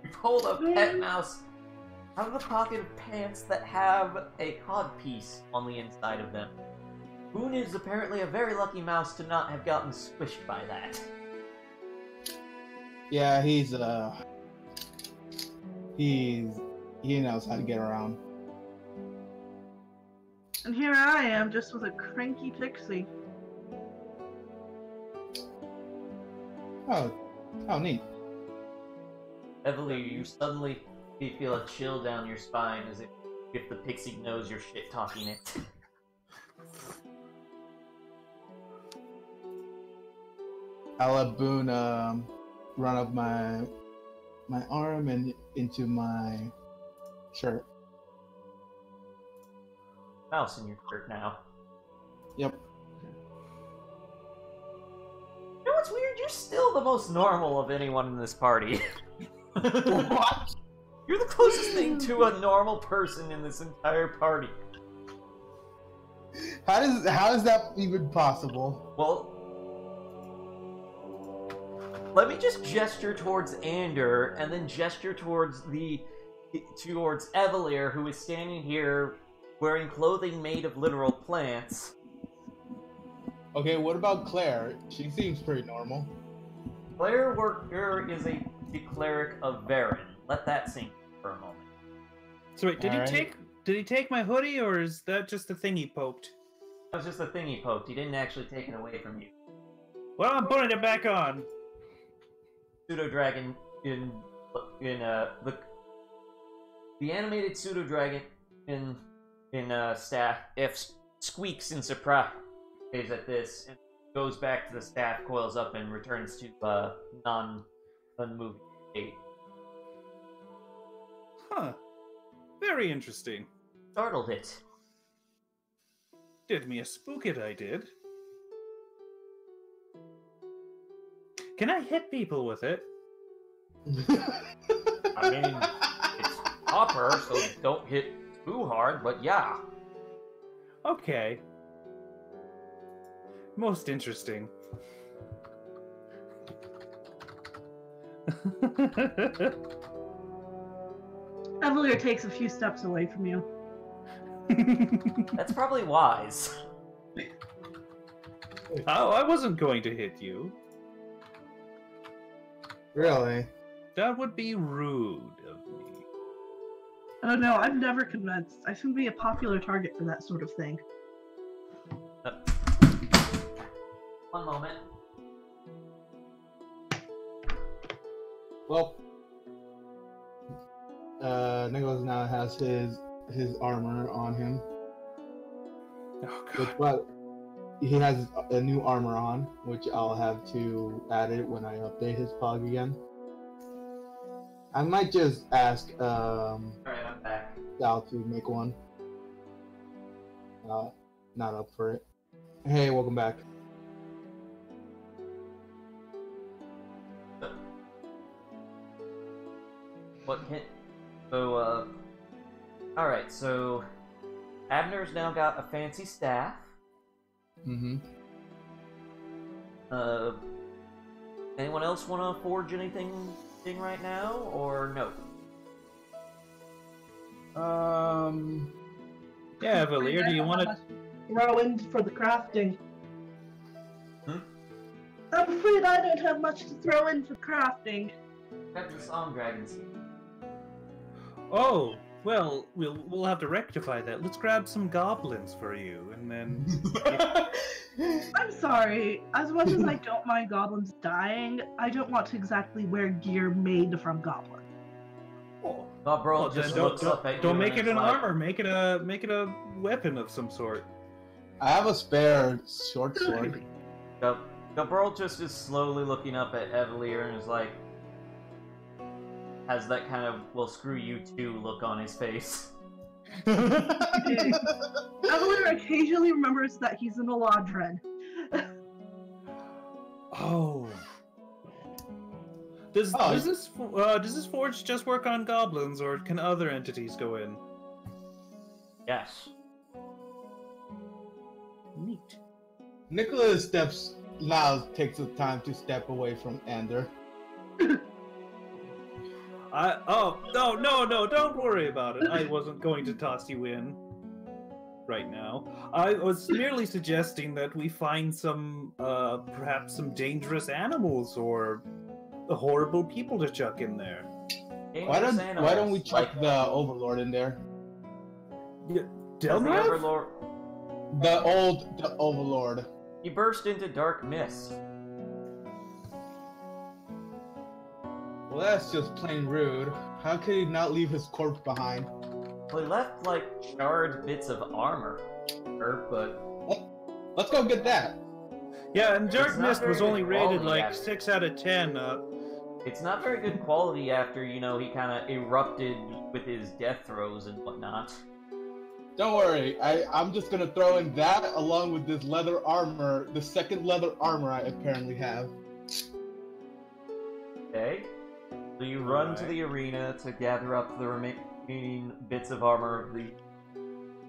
You pulled a pet mouse out of the pocket of pants that have a codpiece on the inside of them. Boone is apparently a very lucky mouse to not have gotten squished by that. Yeah, he's uh he's he knows how to get around. And here I am, just with a cranky pixie. Oh, oh neat. Evely, you suddenly you feel a chill down your spine as if, if the pixie knows you're shit talking it. I'll let Boone um, run up my my arm and into my shirt. Mouse in your shirt now. Yep. You know what's weird? You're still the most normal of anyone in this party. (laughs) what? You're the closest thing to a normal person in this entire party. How does how is that even possible? Well, let me just gesture towards Ander and then gesture towards the towards Evelier, who is standing here wearing clothing made of literal plants. Okay, what about Claire? She seems pretty normal. Claire Worker is a, a cleric of Varen. Let that sink for a moment. So wait, did Alright. he take did he take my hoodie or is that just the thing he poked? That was just a thing he poked. He didn't actually take it away from you. Well, I'm putting it back on. Pseudo dragon in in uh the the animated pseudo dragon in in uh staff if squeaks in surprise at this and goes back to the staff coils up and returns to uh non unmoving state Huh. Very interesting. startled it Did me a spook it, I did. Can I hit people with it? I mean, it's copper so don't hit too hard but yeah Okay. Most interesting. (laughs) Evelier takes a few steps away from you. that's probably wise oh, I wasn't going to hit you. Really? That would be rude of me. Oh no, I'm never convinced. I seem to be a popular target for that sort of thing. one moment Well, uh, Nicholas now has his his armor on him, Oh which god. He has a new armor on, which I'll have to add it when I update his pog again. I might just ask um, alright i'm back Sal to make one. Uh, not up for it. Hey, welcome back. What can. So, uh. Alright, so. Abner's now got a fancy staff. Mm-hmm. Uh. Anyone else want to forge anything thing right now, or no? Um. Yeah, Valir, do you want to? throw in for the crafting? Hmm? I'm afraid I don't have much to throw in for crafting. That's the song dragons. Oh, well, we'll we'll have to rectify that. Let's grab some goblins for you, and then (laughs) I'm sorry. As much as I don't mind goblins dying, I don't want to exactly wear gear made from goblins. oh, Bob Brawl well, oh, just don't looks don't, up at you don't and make it an like, armor. Make it a make it a weapon of some sort. I have a spare short sword. The, the Brawl just is slowly looking up at Evelier and is like. Has that kind of, well, screw you too look on his face. (laughs) Evelyn occasionally remembers that he's an Eladrin. (sighs) Oh. Does Oh, does this uh, does this forge just work on goblins, or can other entities go in? Yes. Neat. Nicholas steps now takes the time to step away from Ander. (laughs) I oh no no no don't worry about it. I wasn't going to toss you in right now. I was merely suggesting that we find some uh perhaps some dangerous animals or horrible people to chuck in there. Why don't Dangerous Why don't we chuck like the Overlord in there? the Delmar? Overlord. The old the Overlord. He burst into dark mist. Well, that's just plain rude. How could he not leave his corpse behind? Well, he left like charred bits of armor. Er, but Let's go get that. Yeah, and Dark It's Mist was only rated like actually. six out of ten. Uh, it's not very good quality after you know he kind of erupted with his death throes and whatnot. Don't worry. I I'm just gonna throw in that along with this leather armor, the second leather armor I apparently have. Okay. So you run to the arena to gather up the remaining bits of armor of the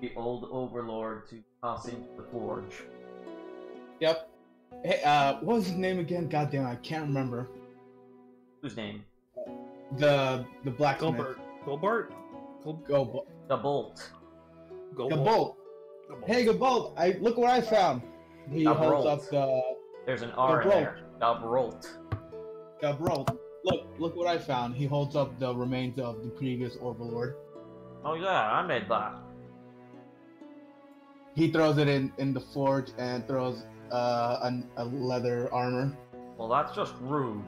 the old overlord to toss into the forge. Yep. Hey, uh, what was his name again? Goddamn, I can't remember. Whose name? The the blacksmith. Gilbert. Gilbert? Gil- Go, Bo- The bolt. Gabolt. Gilbert. Hey, Gabolt. I look what I found. He Gabolt. holds up the There's an R in Gabolt. there. Gabrolt. Gabolt. Look, look what I found. He holds up the remains of the previous Overlord. Oh yeah, I made that. He throws it in in the forge and throws uh, an, a leather armor. Well, that's just rude.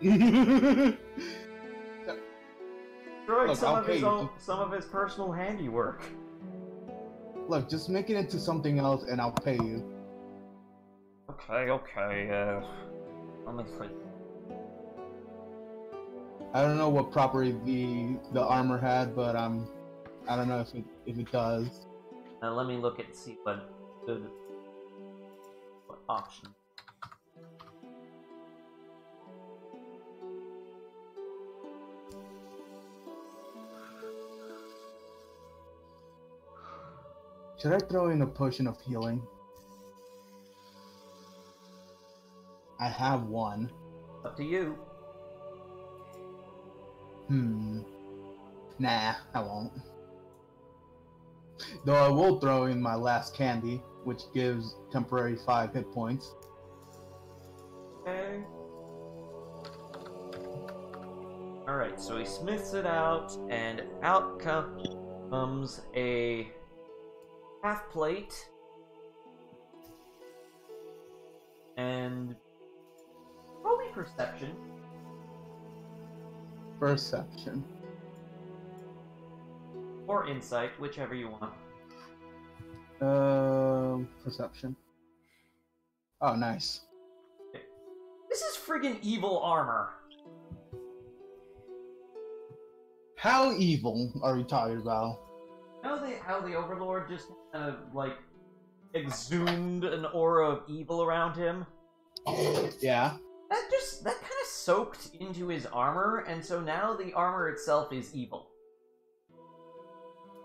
(laughs) Destroyed Look, some I'll of his own, some of his personal handiwork. Look, just make it into something else, and I'll pay you. Okay, okay. Uh, let me see. I don't know what property the the armor had, but um, I don't know if it if it does. Uh, let me look at see what good what option. Should I throw in a potion of healing? I have one. Up to you. Hmm. Nah, I won't. Though I will throw in my last candy, which gives temporary five hit points. Okay. Alright, so he smiths it out, and out comes a half plate. And roll me perception. Perception. Or insight, whichever you want. Um, perception. Oh, nice. This is friggin' evil armor. How evil are we talking about? You know the, how the Overlord just kind of like exhumed an aura of evil around him. Yeah. That just that kind of soaked into his armor, and so now the armor itself is evil.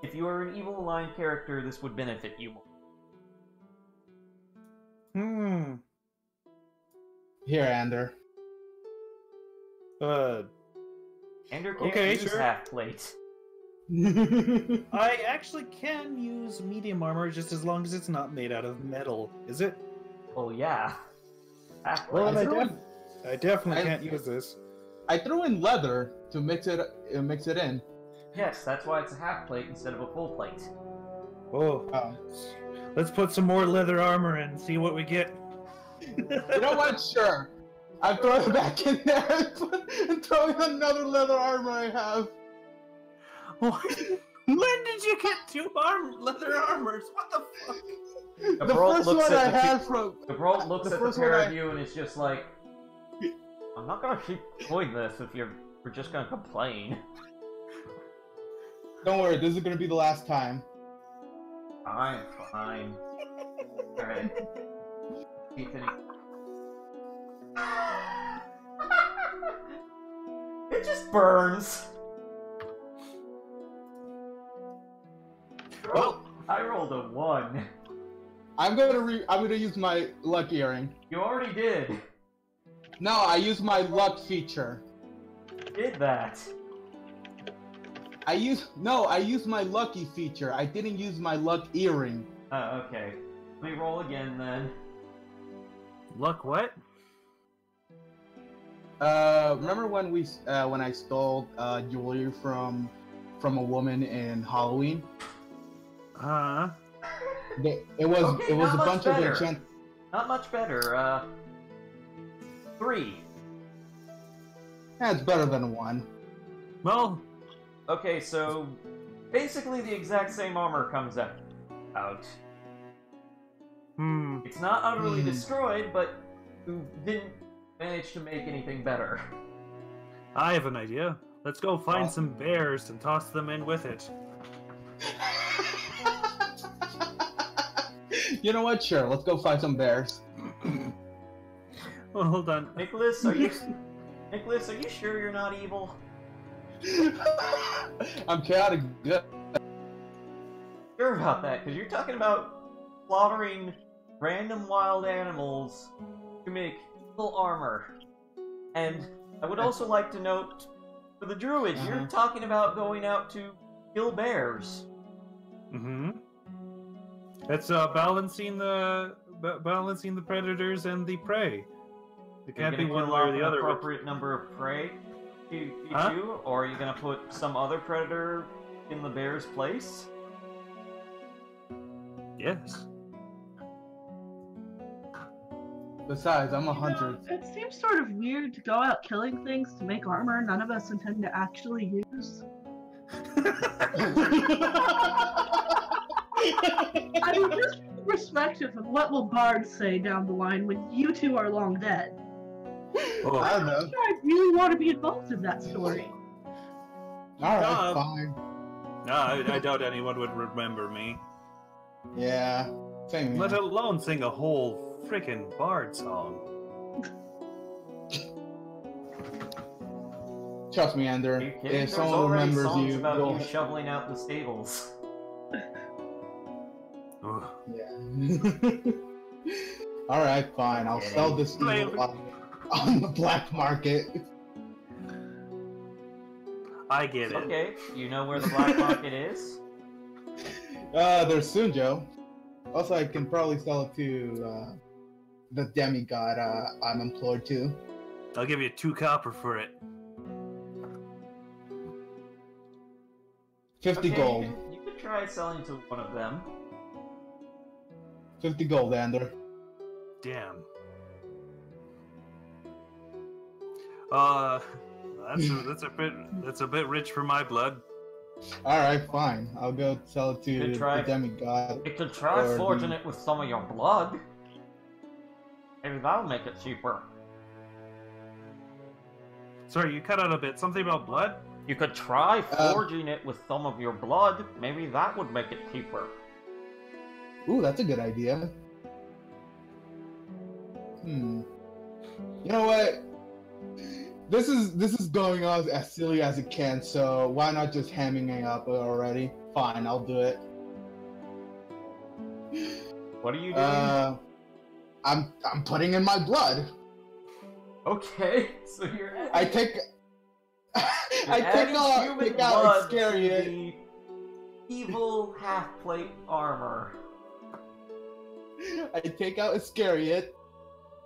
If you are an evil aligned character, this would benefit you more. Hmm. Here, Ander. Uh, Ender can't Okay, use sure. half plate. (laughs) (laughs) I actually can use medium armor just as long as it's not made out of metal. Is it? Well, yeah. Half plate. Well, I I, threw def- I definitely I- can't use this. I threw in leather to mix it uh, mix it in. Yes, that's why it's a half plate instead of a full plate. Oh, Um, let's put some more leather armor in and see what we get. you know what? (laughs) Sure. I'm throwing it back in there and, put, and throwing another leather armor I have. What? when did you get two arm leather armors? What the fuck? The Gabralt first looks one at I the had from Gabralt looks The at the pair one of I- you and is just like, I'm not gonna keep doing this if you're we're just gonna complain. Don't worry, this is gonna be the last time. I'm fine. Alright. Ethan. it just burns. Well, I rolled a one. I'm gonna re- I'm gonna use my luck earring. You already did. No, I use my luck feature. Did that. I use no, I use my lucky feature. I didn't use my luck earring. Oh, okay. Let me roll again then. luck what? Uh, remember when we uh, when I stole uh, jewelry from from a woman in Halloween? Uh, They- It was Okay, it was a bunch better. of enchant. Not much better. Uh, three. That's better than one. well, Okay, so basically the exact same armor comes out. Out. hmm. It's not utterly Hmm. destroyed, but you didn't manage to make anything better. I have an idea. Let's go find Oh. some bears and toss them in with it. (laughs) you know what? Sure, let's go find some bears. (laughs) Well, hold on. Nicholas, are you (laughs) Nicholas, are you sure you're not evil? (laughs) I'm chaotic good. Sure about that, because you're talking about slaughtering random wild animals to make evil armor. And I would also like to note for the druid, you're Uh-huh. talking about going out to kill bears. Mm-hmm. That's uh, balancing the ba- balancing the predators and the prey. It You're can't be gonna one kill way or the other. appropriate number of prey to eat Huh? you, or are you gonna put some other predator in the bear's place? Yes. Besides, I'm a You know, hunter. it seems sort of weird to go out killing things to make armor none of us intend to actually use. (laughs) I mean, just from perspective of what will bards say down the line when you two are long dead. Oh, I don't know. I really want to be involved in that story. All right, Uh, fine. no, I, I doubt anyone would remember me. Yeah, same. Let here. alone sing a whole freaking bard song. Trust me, Ender. Are you kidding? If There's someone remembers songs you, about you'll- you shoveling out the stables. (laughs) Ugh. Yeah. (laughs) All right, fine. I'll sell this Wait, deal on, on the black market. I get it. Okay, you know where the black (laughs) market is? Uh, there's Sunjo. Also, I can probably sell it to uh, the demigod uh, I'm employed to. I'll give you two copper for it. 50 Okay, gold. You could, you could try selling to one of them. 50 gold, Ander. Damn. Uh, that's a, that's a bit that's a bit rich for my blood. All right, fine. I'll go sell it to Good try. the demigod. You could try forging the- it with some of your blood. Maybe that'll make it cheaper. Sorry, you cut out a bit. Something about blood? You could try Uh, forging it with some of your blood. Maybe that would make it cheaper. Ooh, that's a good idea. Hmm. You know what? This is this is going on as silly as it can, so why not just hamming it up already? Fine, I'll do it. What are you doing? Uh, I'm I'm putting in my blood. okay, (laughs) so you're. I take (laughs) (laughs) I take out take out Iscariot. Evil half plate armor. I take out Iscariot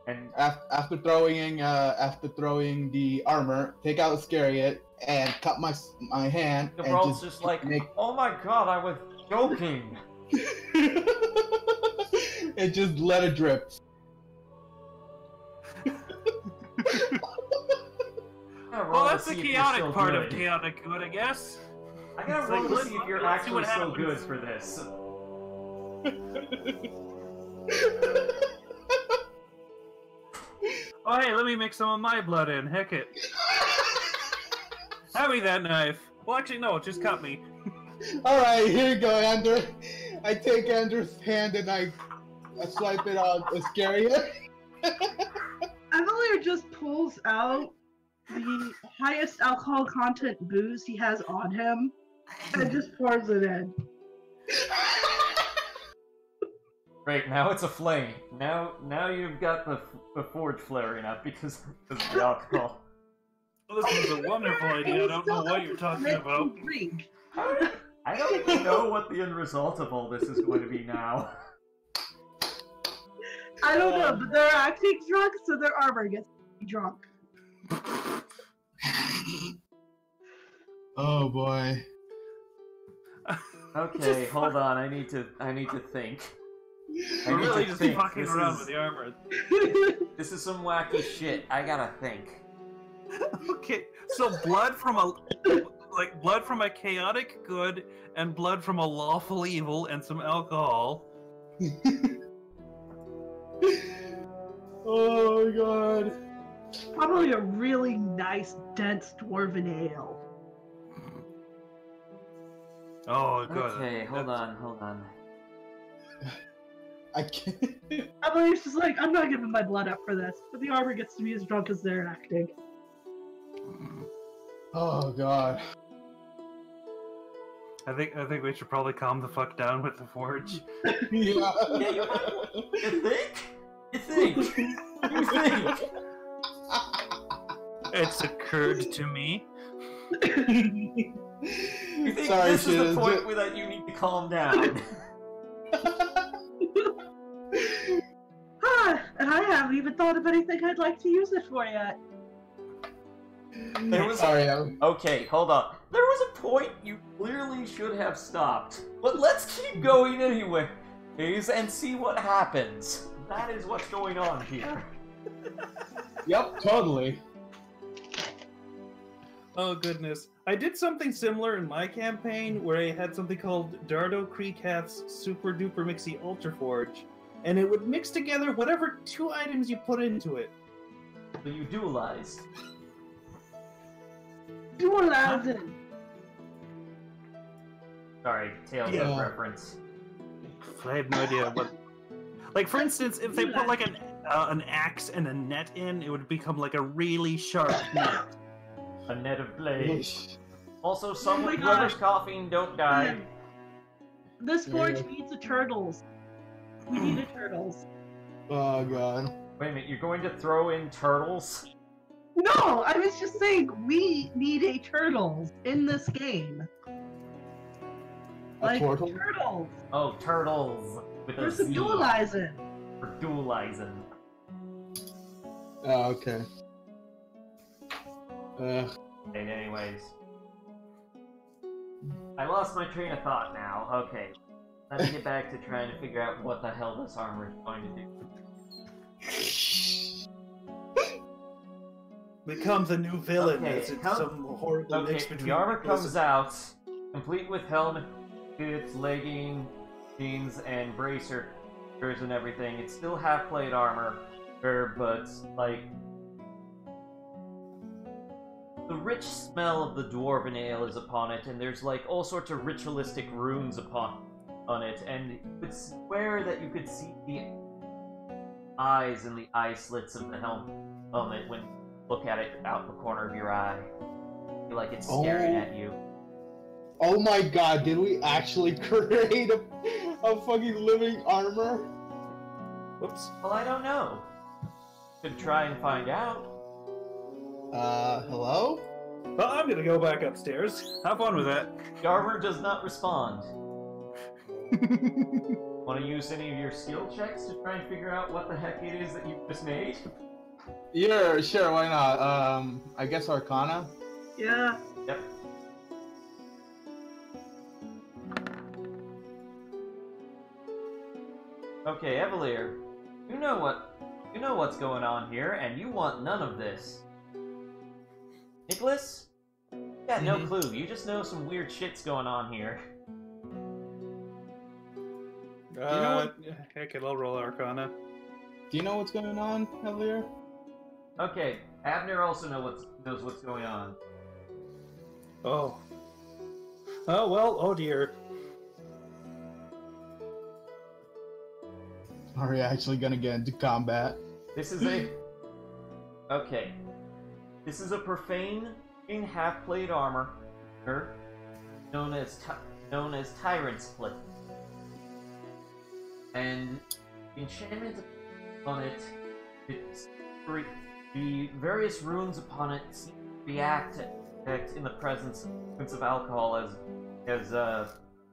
And af- after throwing in, uh, after throwing the armor. Take out Iscariot and cut my my hand. and Gabral's just, like, make oh my god, I was joking. (laughs) and just let it drip. I (laughs) Well, that's the see if you're chaotic part good. of chaotic good, I guess. I gotta It's roll like, to see if you're actually so good happens. for this. (laughs) Oh, hey, let me mix some of my blood in. Heck it. (laughs) Have me that knife. Well, actually, no, just cut me. (laughs) All right, here you go, Andrew. I take Andrew's hand and I, I swipe it on Iscariot. Evelier just pulls out the highest alcohol content booze he has on him and just pours it in. (laughs) Great, now it's a flame. Now, now you've got the the forge flaring up because because of the alcohol. Well, this was a wonderful (laughs) idea. I don't know what you're talking about. drink. I don't even know what the end result of all this is going to be now. I don't know, but they're acting drunk, so their armor gets drunk. oh boy. Okay, (laughs) hold on. I need to I need to think. I We're really just think. fucking This around is- with the armor. (laughs) This is some wacky shit. I gotta think. Okay, so blood from a like blood from a chaotic good and blood from a lawful evil and some alcohol. (laughs) oh my god. Probably a really nice, dense dwarven ale. Oh, good. Okay, hold That's- on, hold on. I can't. (laughs) Evelier's just like, I'm not giving my blood up for this, but the armor gets to be as drunk as they're acting. Mm. Oh god. I think I think we should probably calm the fuck down with the forge. Yeah. (laughs) Yeah, you You think? You think? You think? It's occurred to me. (laughs) You think Sorry, this is the point where that you need to calm down? Haven't even thought of anything I'd like to use it for yet. There was- Sorry, I'm... Okay, hold on. There was a point you clearly should have stopped. But let's keep going anyway, and see what happens. That is what's going on here. (laughs) Yep, totally. Oh goodness. I did something similar in my campaign where I had something called Dardo Creek Hat's Super Duper Mixy Ultra Forge, and it would mix together whatever two items you put into it. So you dualized. Dualizing. Sorry, Tales of Yeah. reference. I have no idea what. Like for instance, if they put like an uh, an axe and a net in, it would become like a really sharp net. A net of blades. Also, some Oh my whoever's coughing, don't die. This forge Yeah. needs a turtles. We need a turtles. Oh god. Wait a minute, you're going to throw in turtles? No, I was just saying we need a turtles in this game. A Like turtle? turtles. Oh, turtles with a There's some Z dualizing. for dualizing. Oh, okay. Uh, And anyways, I lost my train of thought now. Okay, let's get back to trying to figure out what the hell this armor is going to do. (laughs) Becomes a new villain Okay, it's how- some horrible mix Okay, between the armor comes out, complete with helmet, boots, legging, jeans, and bracers and everything. It's still half plate armor, er, but like the rich smell of the dwarven ale is upon it, and there's like all sorts of ritualistic runes upon on it, and you could swear that you could see the eyes and the eye slits of the helm helmet when you look at it out the corner of your eye. You feel like it's staring Oh. at you. Oh my god, did we actually (laughs) create a, a fucking living armor? Whoops. Well, I don't know. Could try and find out. Uh, hello? Well, I'm gonna go back upstairs. Have fun with that. The armor does not respond. (laughs) Want to use any of your skill checks to try and figure out what the heck it is that you just made? yeah, sure, why not? Um, I guess Arcana? Yeah. Yep. Okay, Evalier, you know what you know what's going on here, and you want none of this. Nicholas? Yeah, no Mhm. clue. You just know some weird shit's going on here. (laughs) Uh, heck it, I'll roll Arcana. Do you know what's going on, Hellier? Okay, Abner also know what's, knows what's going on. Oh. Oh well. Oh dear. Are we actually gonna get into combat? This is a. Okay. This is a profane in half plate armor known as ty- known as Tyrant Split. And the enchantment on it, it's re- the various runes upon it seem to react in the presence of alcohol as as uh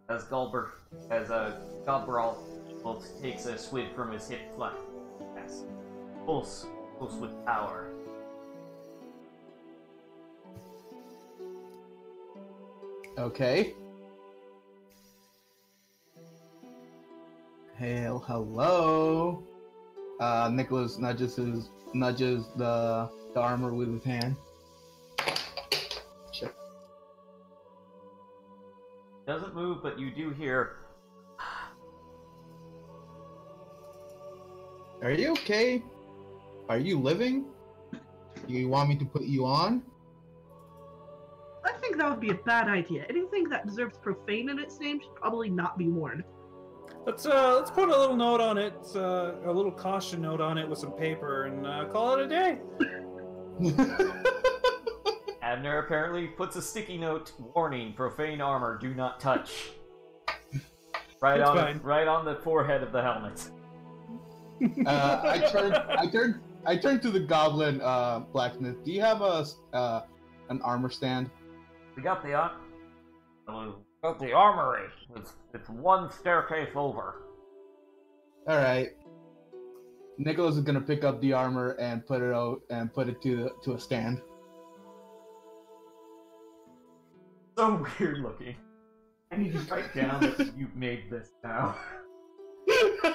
as Gulber as uh Gobral takes a swig from his hip flask. Yes. Pulse, pulse with power. Okay. Hail, hello. Uh, Nicholas nudges his nudges the the armor with his hand. Check. Doesn't move, but you do hear. (sighs) Are you okay? Are you living? Do you want me to put you on? I think that would be a bad idea. Anything that deserves profane in its name should probably not be worn. Let's uh let's put a little note on it, uh, a little caution note on it with some paper, and uh, call it a day. (laughs) Abner apparently puts a sticky note warning: profane armor, do not touch. Right It's on, fine. right on the forehead of the helmet. uh, I turned. I turned. I turned to the goblin uh, blacksmith. Do you have a uh, an armor stand? We got the ar- we got the armory. It's, it's one staircase over. All right. Nicholas is gonna pick up the armor and put it out and put it to the, to a stand. So (laughs) weird looking. I need to write down that you've made this now. (laughs)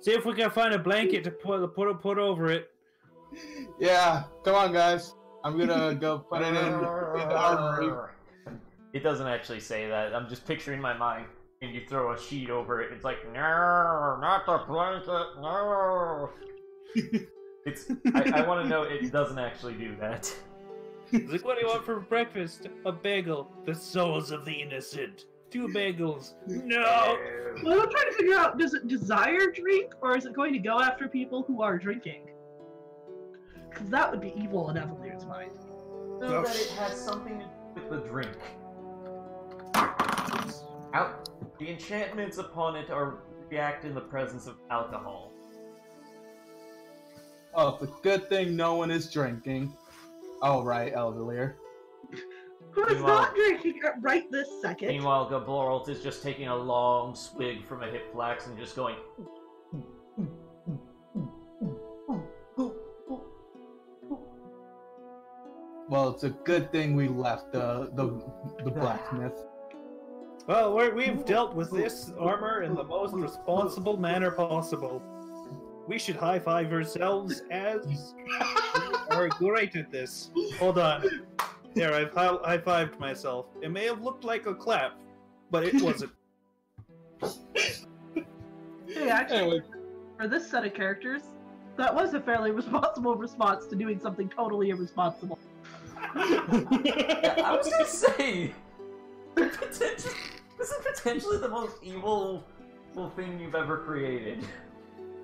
See if we can find a blanket to put put put over it. yeah, come on, guys. I'm gonna go put it in, in the armory. (laughs) It doesn't actually say that. I'm just picturing my mind. And you throw a sheet over it. It's like, no, not the blanket, no. (laughs) it's. I, I want to know it doesn't actually do that. It's like, what do you want for breakfast? A bagel. The souls of the innocent. Two bagels. No. Well, I'm trying to figure out does it desire drink or is it going to go after people who are drinking? Because that would be evil in Evelier's mind. Know that it has something to do with the drink. Out. The enchantments upon it are react in the presence of alcohol. Oh, it's a good thing no one is drinking. All right, Elvalier. Who is Meanwhile- not drinking right this second? Meanwhile, Gaboralt is just taking a long swig from a hip flax and just going. Well, it's a good thing we left the the, the (laughs) blacksmith. Well, we're, we've dealt with this armor in the most responsible manner possible. We should high five ourselves as we are great at this. Hold on. There, I've high fived myself. It may have looked like a clap, but it wasn't. (laughs) Hey, actually, Anyway, for this set of characters, that was a fairly responsible response to doing something totally irresponsible. (laughs) Yeah, I was gonna say. (laughs) This is potentially the most evil, evil thing you've ever created. (laughs)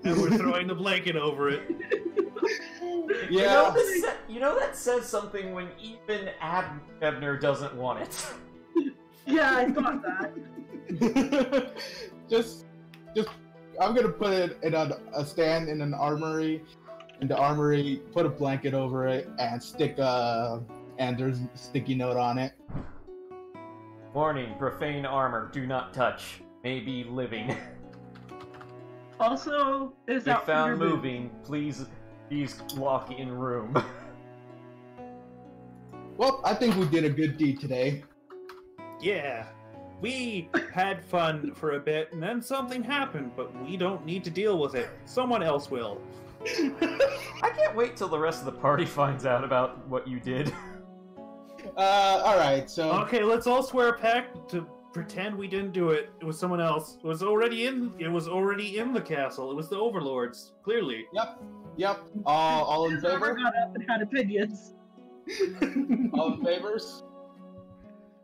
And we're throwing the blanket over it. You know, Yeah. this sa- you know that says something when even Ab- Ebner doesn't want it. (laughs) Yeah, I thought that. (laughs) just, just, I'm gonna put it in a, a stand in an armory. In the armory, put a blanket over it and stick uh Anders' sticky note on it. Warning: profane armor, do not touch. May be living. Also, is if that for found your boot? moving, please, please walk in room. (laughs) Well, I think we did a good deed today. Yeah. We had fun for a bit, and then something happened, but we don't need to deal with it. Someone else will. (laughs) I can't wait till the rest of the party (laughs) finds out about what you did. Uh, all right. So Okay, let's all swear a pact to pretend we didn't do it. It was someone else. It was already in. It was already in the castle. It was the overlords. Clearly. Yep. Yep. All, all in (laughs) Whoever favor? got up and had opinions. (laughs) All in favors?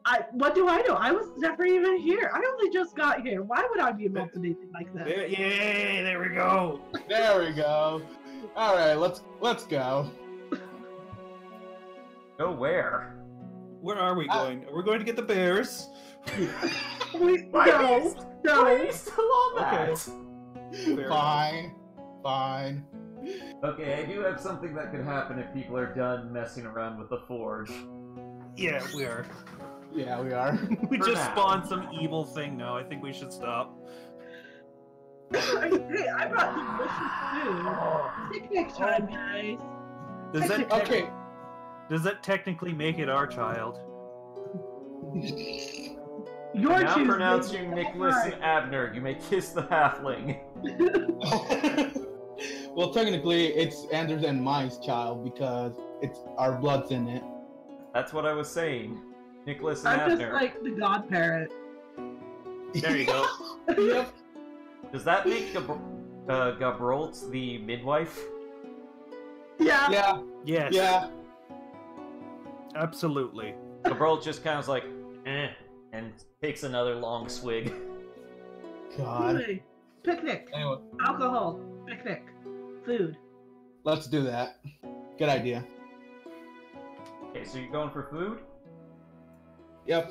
I what do I know? I was never even here. I only just got here. Why would I be involved in anything like that? There, yay! There we go. There we go. All right. Let's let's go. Go where? Where are we going? We're going to get the bears. (laughs) Wait, Why are you no, st- Why are no. you still on that? Fair Fine. Fine. Okay, I do have something that could happen if people are done messing around with the forge. Yeah, we are. Yeah, we are. (laughs) We For just now. spawned some evil thing now. I think we should stop. (laughs) hey, I brought delicious food. Oh. Picnic time, guys. Does that tec- Okay. Does that technically make it our child? (laughs) Your I now choosing. pronounce you Nicholas Alright. and Abner. You may kiss the halfling. (laughs) (laughs) well, technically, it's Anders and mine's child because it's our blood's in it. That's what I was saying. Nicholas and I'm just like the godparent. There you go. yep. Does that make Gab- uh, Gabrolt the midwife? Yeah. Yeah. Yes. Yeah. Absolutely. Gabrolt just kind of like, eh, and takes another long swig. God. Hey, Picnic. Anyway, Alcohol. Picnic. Food. let's do that. Good idea. Okay, so you're going for food? Yep.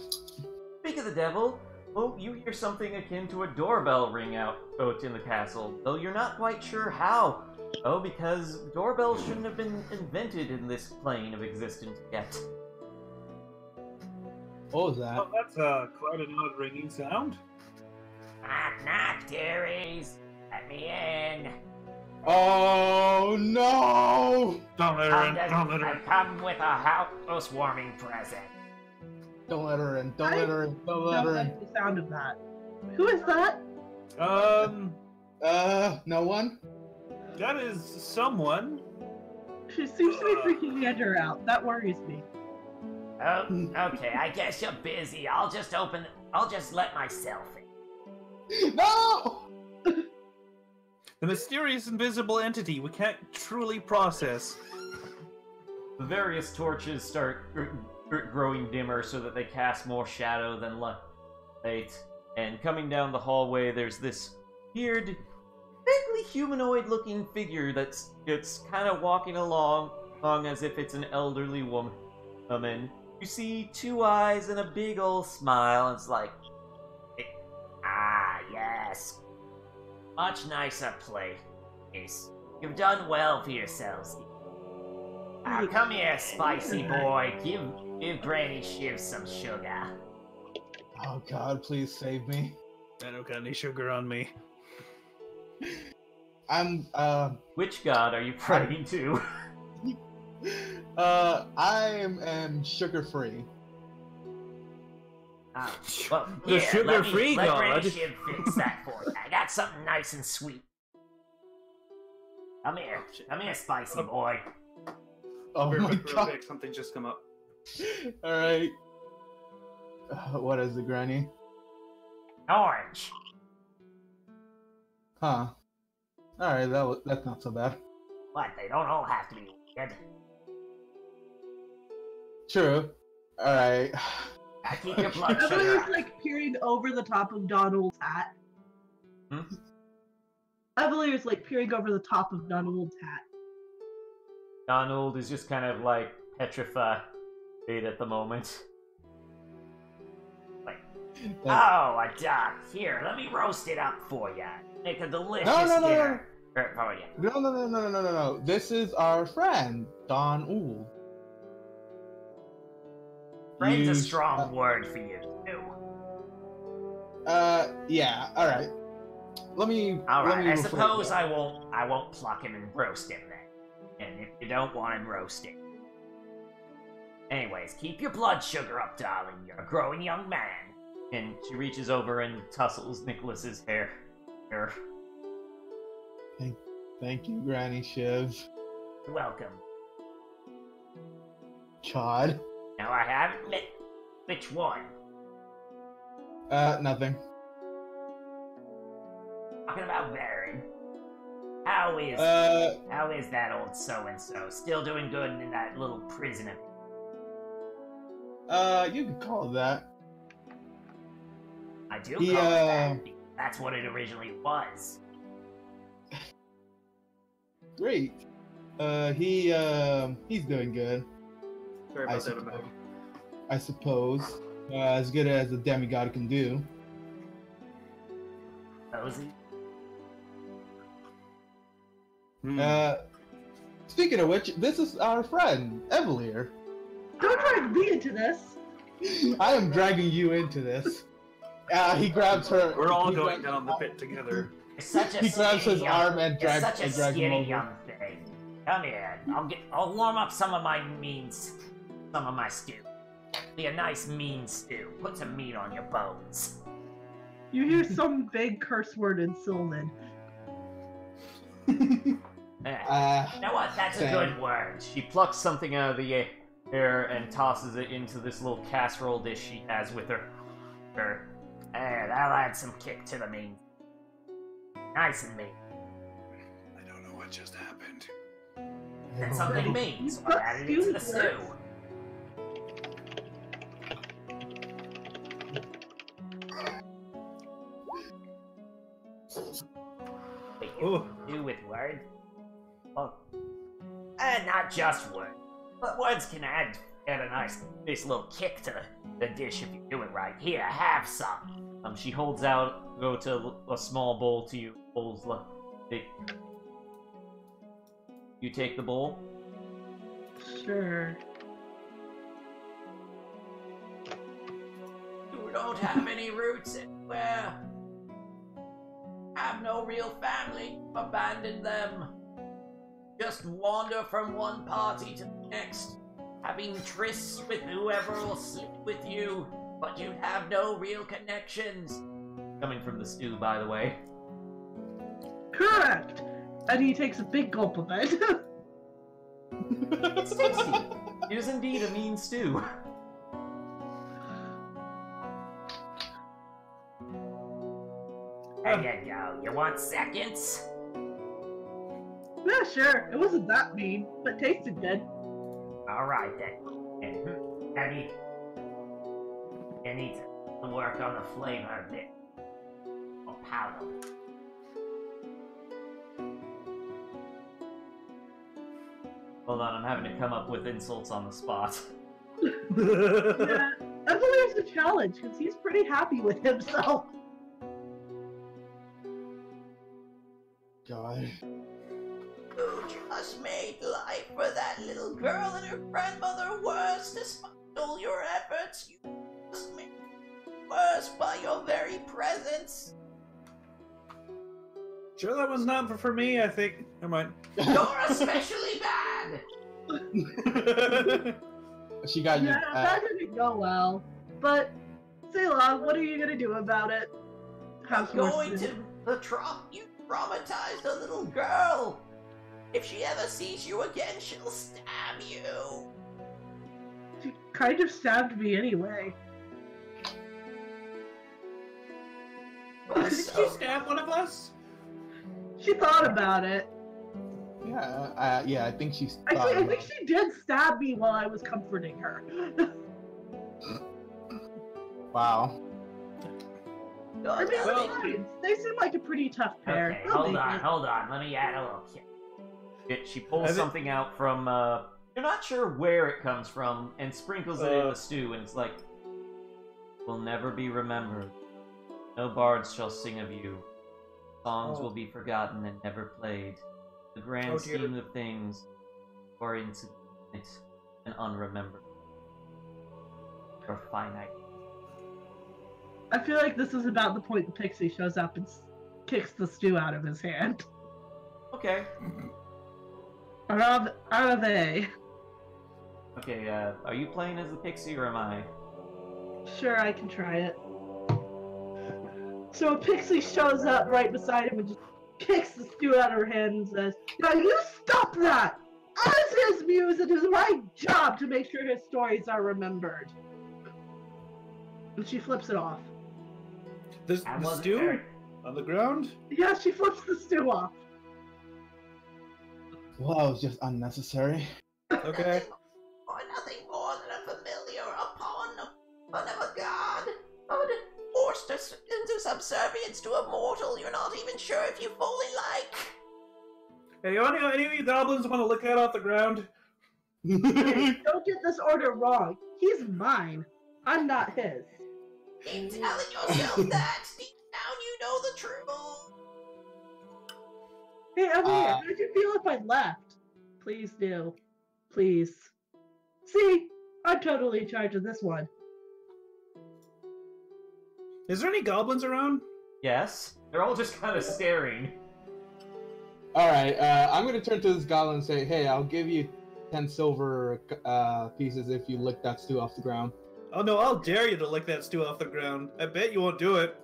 Speak of the devil, oh, you hear something akin to a doorbell ring out out in the castle, though you're not quite sure how. Oh, because doorbells shouldn't have been invented in this plane of existence yet. What was that? Oh, that's uh, quite an odd ringing sound. Knock, knock, dearies. Let me in. Oh no! Don't let her in. Don't let her in. I've come with a housewarming present. Don't let her in. Don't I let her in. Don't let Don't her in. like the sound of that. Who is that? Um, Uh, no one? that is someone. She seems to be freaking Andrew out. That worries me. Oh, okay. I guess you're busy. I'll just open. I'll just let myself in. (laughs) No! The mysterious invisible entity we can't truly process. The various torches start gr- gr- growing dimmer so that they cast more shadow than light. And coming down the hallway, there's this weird, vaguely humanoid-looking figure that's it's kind of walking along, along as if it's an elderly woman. woman. You see two eyes and a big old smile. And it's like, Ah, yes. Much nicer place. You've done well for yourselves. Ah, come here, spicy boy. Give give Granny Shiv some sugar. Oh god, please save me. I don't got any sugar on me. (laughs) I'm uh which god are you praying to? (laughs) uh I am, am sugar free. Ah, (laughs) well, The here, let me- sugar-free god. let Granny god. Shiv fix that for you. I got something nice and sweet. Come here, come here, spicy boy. Oh Real my quick, real god. quick, something just come up. (laughs) Alright. Uh, what is it, Granny? Orange. Huh. Alright, that was, that's not so bad. But They don't all have to be weird. True. Alright. I keep (laughs) your blood Evelyn sugar is up. like peering over the top of Donald's hat. Hmm? Evelyn is like peering over the top of Donald's hat. Donald is just kind of like petrified at the moment. Oh, a duck. Here, let me roast it up for you. Make a delicious No, no, no, dinner er, for you. No, no, no, no, no, no, no, no. This is our friend, Don Uhl. Friend's You a strong word for you, too. Uh, yeah. All right. Let me. All let right, me I suppose. I won't. I won't pluck him and roast him then. And if you don't want him roasted. Anyways, keep your blood sugar up, darling. You're a growing young man. And she reaches over and tussles Nicholas's hair. hair. Thank thank you, Granny Shiv. You're welcome. Chod. Now I haven't met which one. Uh, nothing. Talking about Baron. How is Uh, how is that old so and so? Still doing good in that little prison of uh, you could call it that. I do He, call it uh, that. That's what it originally was. Great. Uh, he, uh, he's doing good. Sorry I about that, suppose. I suppose. Uh, as good as a demigod can do. Cozy. Hmm. Uh, speaking of which, this is our friend, Evelier. Don't drag me into this. I am dragging you into this. Uh, he grabs her. We're all going down the pit together. You're such a He grabs skinny his young, arm and you're drags such a and drags him skinny over. young thing. Come here. I'll get. I'll warm up some of my means. Some of my stew. Be a nice mean stew. Put some meat on your bones. You hear some vague curse word in Sylvan. Eh. Uh, you know what? That's a good word. She plucks something out of the air and tosses it into this little casserole dish she has with her. Sure. Eh, that'll add some kick to the meat. Nice and meat. I don't know what just happened. And something meat, so I But added it to the stew stew. Wait, you do with word? Oh. And not just word. But words can add, add a nice, nice little kick to the, the dish if you do it right. Here, have some. Um, she holds out, go to a small bowl to you. Holds like, the- you take the bowl. Sure. You don't have any roots anywhere. Have no real family. Abandon them. Just wander from one party to the next, having trysts with whoever will sleep with you, but you have no real connections. Coming from the stew, by the way. Correct. And he takes a big gulp of it. (laughs) It's tasty. it is indeed a mean stew. There you go. You want seconds? Yeah, sure. It wasn't that mean, but tasted good. All right then. And I need, I need to work on the flavor a bit. Or powder. Hold on, I'm having to come up with insults on the spot. (laughs) Yeah, Evelier's a challenge because he's pretty happy with himself. God. You just made life for that little girl and her grandmother worse despite all your efforts. You just made worse by your very presence. sure that was not for, for me. I think. Never mind. You're especially bad. (laughs) she got you. Yeah, Uh, that didn't go well. But, Selah, what are you gonna do about it? I'm going to the tra- you traumatized a little girl. If she ever sees you again, she'll stab you. She kind of stabbed me anyway. Did she stab one of us? She thought about it. yeah, uh, yeah. I think she's. Actually, I think she did stab me while I was comforting her. Wow. I mean, no, it's fine. they seem like a pretty tough pair. Okay, hold on, it. hold on. Let me add a little kick. It, she pulls Have something out from. Uh, you're not sure where it comes from, and sprinkles it in Uh. the stew, and it's like, "Will never be remembered. No bards shall sing of you. Songs Oh. will be forgotten and never played. The grand Oh, scheme of things are insignificant and unremembered. Or finite. I feel like this is about the point the pixie shows up and kicks the stew out of his hand. Okay. Arav- they? Okay. Uh, are you playing as the pixie or am I? Sure, I can try it. So a pixie shows up right beside him and just kicks the stew out of her hand and says, Now you stop that! As his muse, it is my job to make sure his stories are remembered. And she flips it off. The, the stew very- on the ground? Yeah, she flips the stew off. Well, that was just unnecessary. Okay. (laughs) Or nothing more than a familiar upon one of a god. But forced us into subservience to a mortal you're not even sure if you fully like. Hey, any, any of you goblins want to look at off the ground? (laughs) Don't get this order wrong. He's mine. I'm not his. Keep telling yourself that. Hey, Emily, Uh, how'd you feel if I left? Please do. Please. See, I'm totally in charge of this one. Is there any goblins around? Yes. They're all just kind of staring. All right, uh, I'm gonna turn to this goblin and say, "Hey, I'll give you ten silver uh, pieces if you lick that stew off the ground." Oh no, I'll dare you to lick that stew off the ground. I bet you won't do it.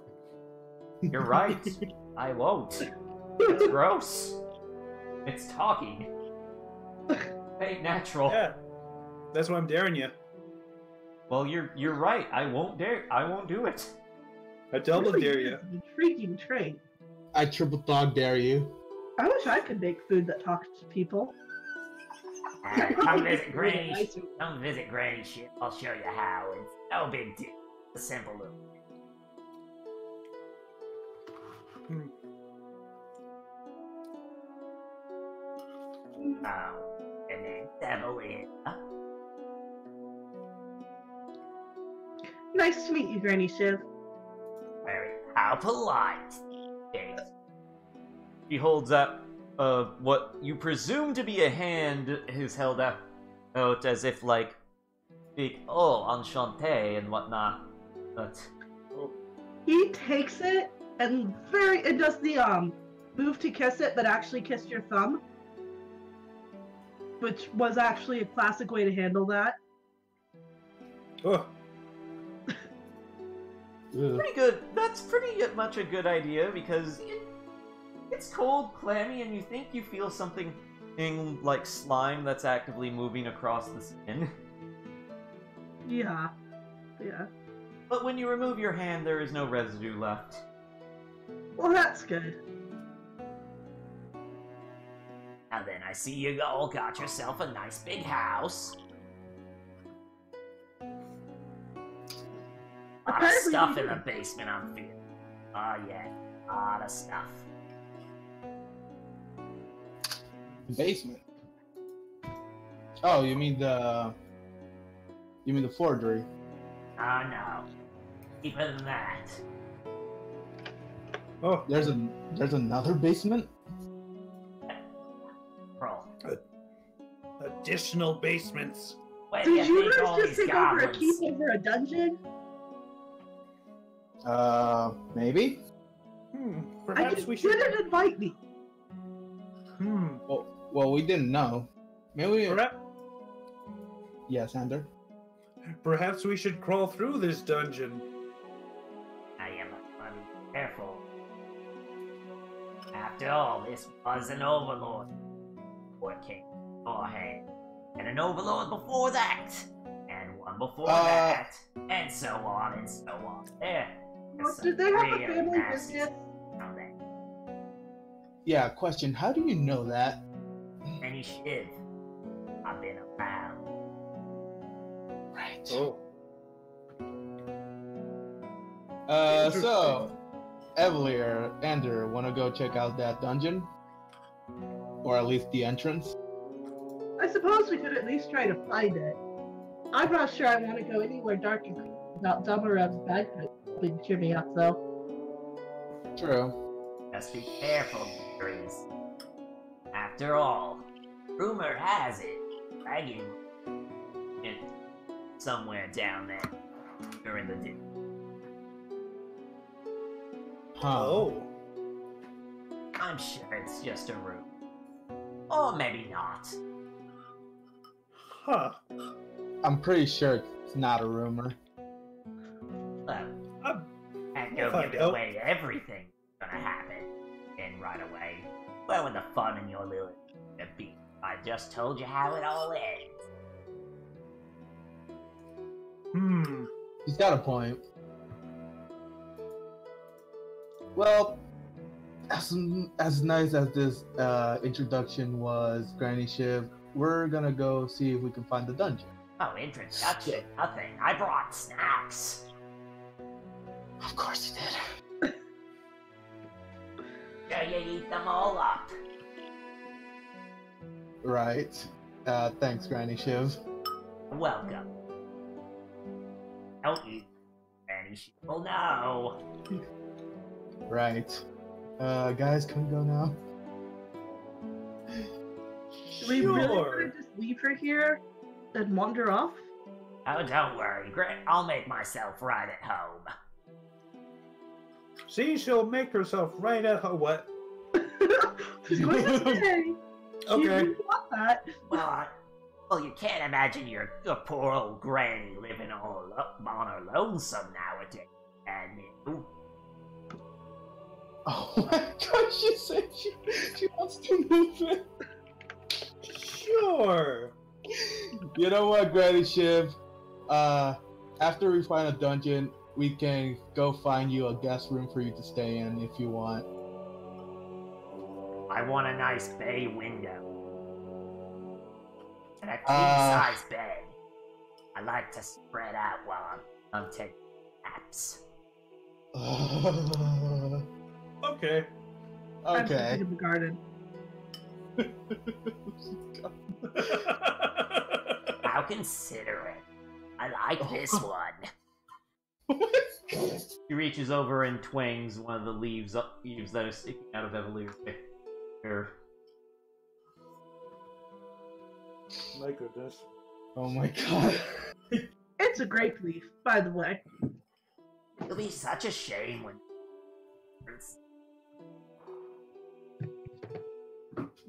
You're right. (laughs) I won't. It's gross. It's talking. (laughs) Ain't natural. Yeah. That's why I'm daring you. Well, you're you're right. I won't dare. I won't do it. I double Really dare you. an intriguing trait. I triple dog dare you. I wish I could make food that talks to people. Uh, come (laughs) visit Really Granny. nice. Come visit Granny Shiv. I'll show you how. It's no big deal. It's a simple little. Hmm. Oh, and then devil in. Nice to meet you, Granny Shiv. Very how polite. Yes. He holds up uh what you presume to be a hand is held up out as if like big oh enchanté and whatnot. But He takes it and very it does the um move to kiss it, but actually kissed your thumb, which was actually a classic way to handle that. Oh, Ugh. pretty good. That's pretty much a good idea because it, it's cold, clammy, and you think you feel something like slime that's actively moving across the skin. (laughs) Yeah, yeah. But when you remove your hand, there is no residue left. Well, that's good. Now then, I see you all got yourself a nice big house. A lot of stuff in the basement, I'm feeling. Oh uh, yeah, a lot of stuff. Basement. Oh, you mean the? You mean the forgery? Oh uh, no, deeper than that. oh, There's a there's another basement. Bro, additional basements. Did you you think all guys just these take over a keep over a dungeon? Uh, maybe. Hmm. I Perhaps just we should. didn't invite me. Hmm. Well, well, we didn't know. Maybe. Perhaps, Yes, Ander. perhaps we should crawl through this dungeon. I am I'm careful. After all, this was an overlord. Or king beforehand. And an overlord before that. And one before Uh. that. And so on and so on. There. there's Did they have a family business? stuff on there. Yeah. Question: How do you know that? Any shiv. I've been around. Right. Oh. Uh, so, Evelier, Ender, wanna go check out that dungeon? Or at least the entrance? I suppose we could at least try to find it. I'm not sure I want to go anywhere dark and creepy without Dumarev's bagpipe helping cheer me up, though. True. Just be careful, Breeze. After all, rumor has it, Dragon is somewhere down there during the day. Huh. Oh. I'm sure it's just a rumor. Or maybe not. Huh. I'm pretty sure it's not a rumor. Well, I'm- and we'll go find give out. away everything gonna happen. And right away, where would the fun in your little be? I just told you how it all ends. Hmm. He's got a point. Well, as, as nice as this uh, introduction was, Granny Shiv, we're gonna go see if we can find the dungeon. Oh, introduction, nothing. I brought snacks. Of course you did. (laughs) Sure you eat them all up. Right. Uh, thanks, Granny Shiv. Welcome. Don't eat any Shiv. will know. Right. Uh, guys, can we go now? Do we really want to just leave her here and wander off? Oh, don't worry, Gra- I'll make myself right at home. See, she'll make herself right at her what? (laughs) She's going to (laughs) stay. You Okay. really want that? Well, I, well, you can't imagine your, your poor old granny living all up on her lonesome nowadays. And you, (laughs) Oh my god, she said she, she wants to move in. Sure. You know what, Granny Shiv? Uh, after we find a dungeon, we can go find you a guest room for you to stay in if you want. I want a nice bay window. And a king Uh. size bed. I like to spread out while I'm, I'm taking naps. (laughs) Okay. Okay. I'm okay. in the garden. (laughs) How considerate. I like (laughs) this one. He reaches over and twangs one of the leaves up leaves that are sticking out of Evelier's hair. My goodness. oh my god. It's a grape leaf, by the way. It'll be such a shame when.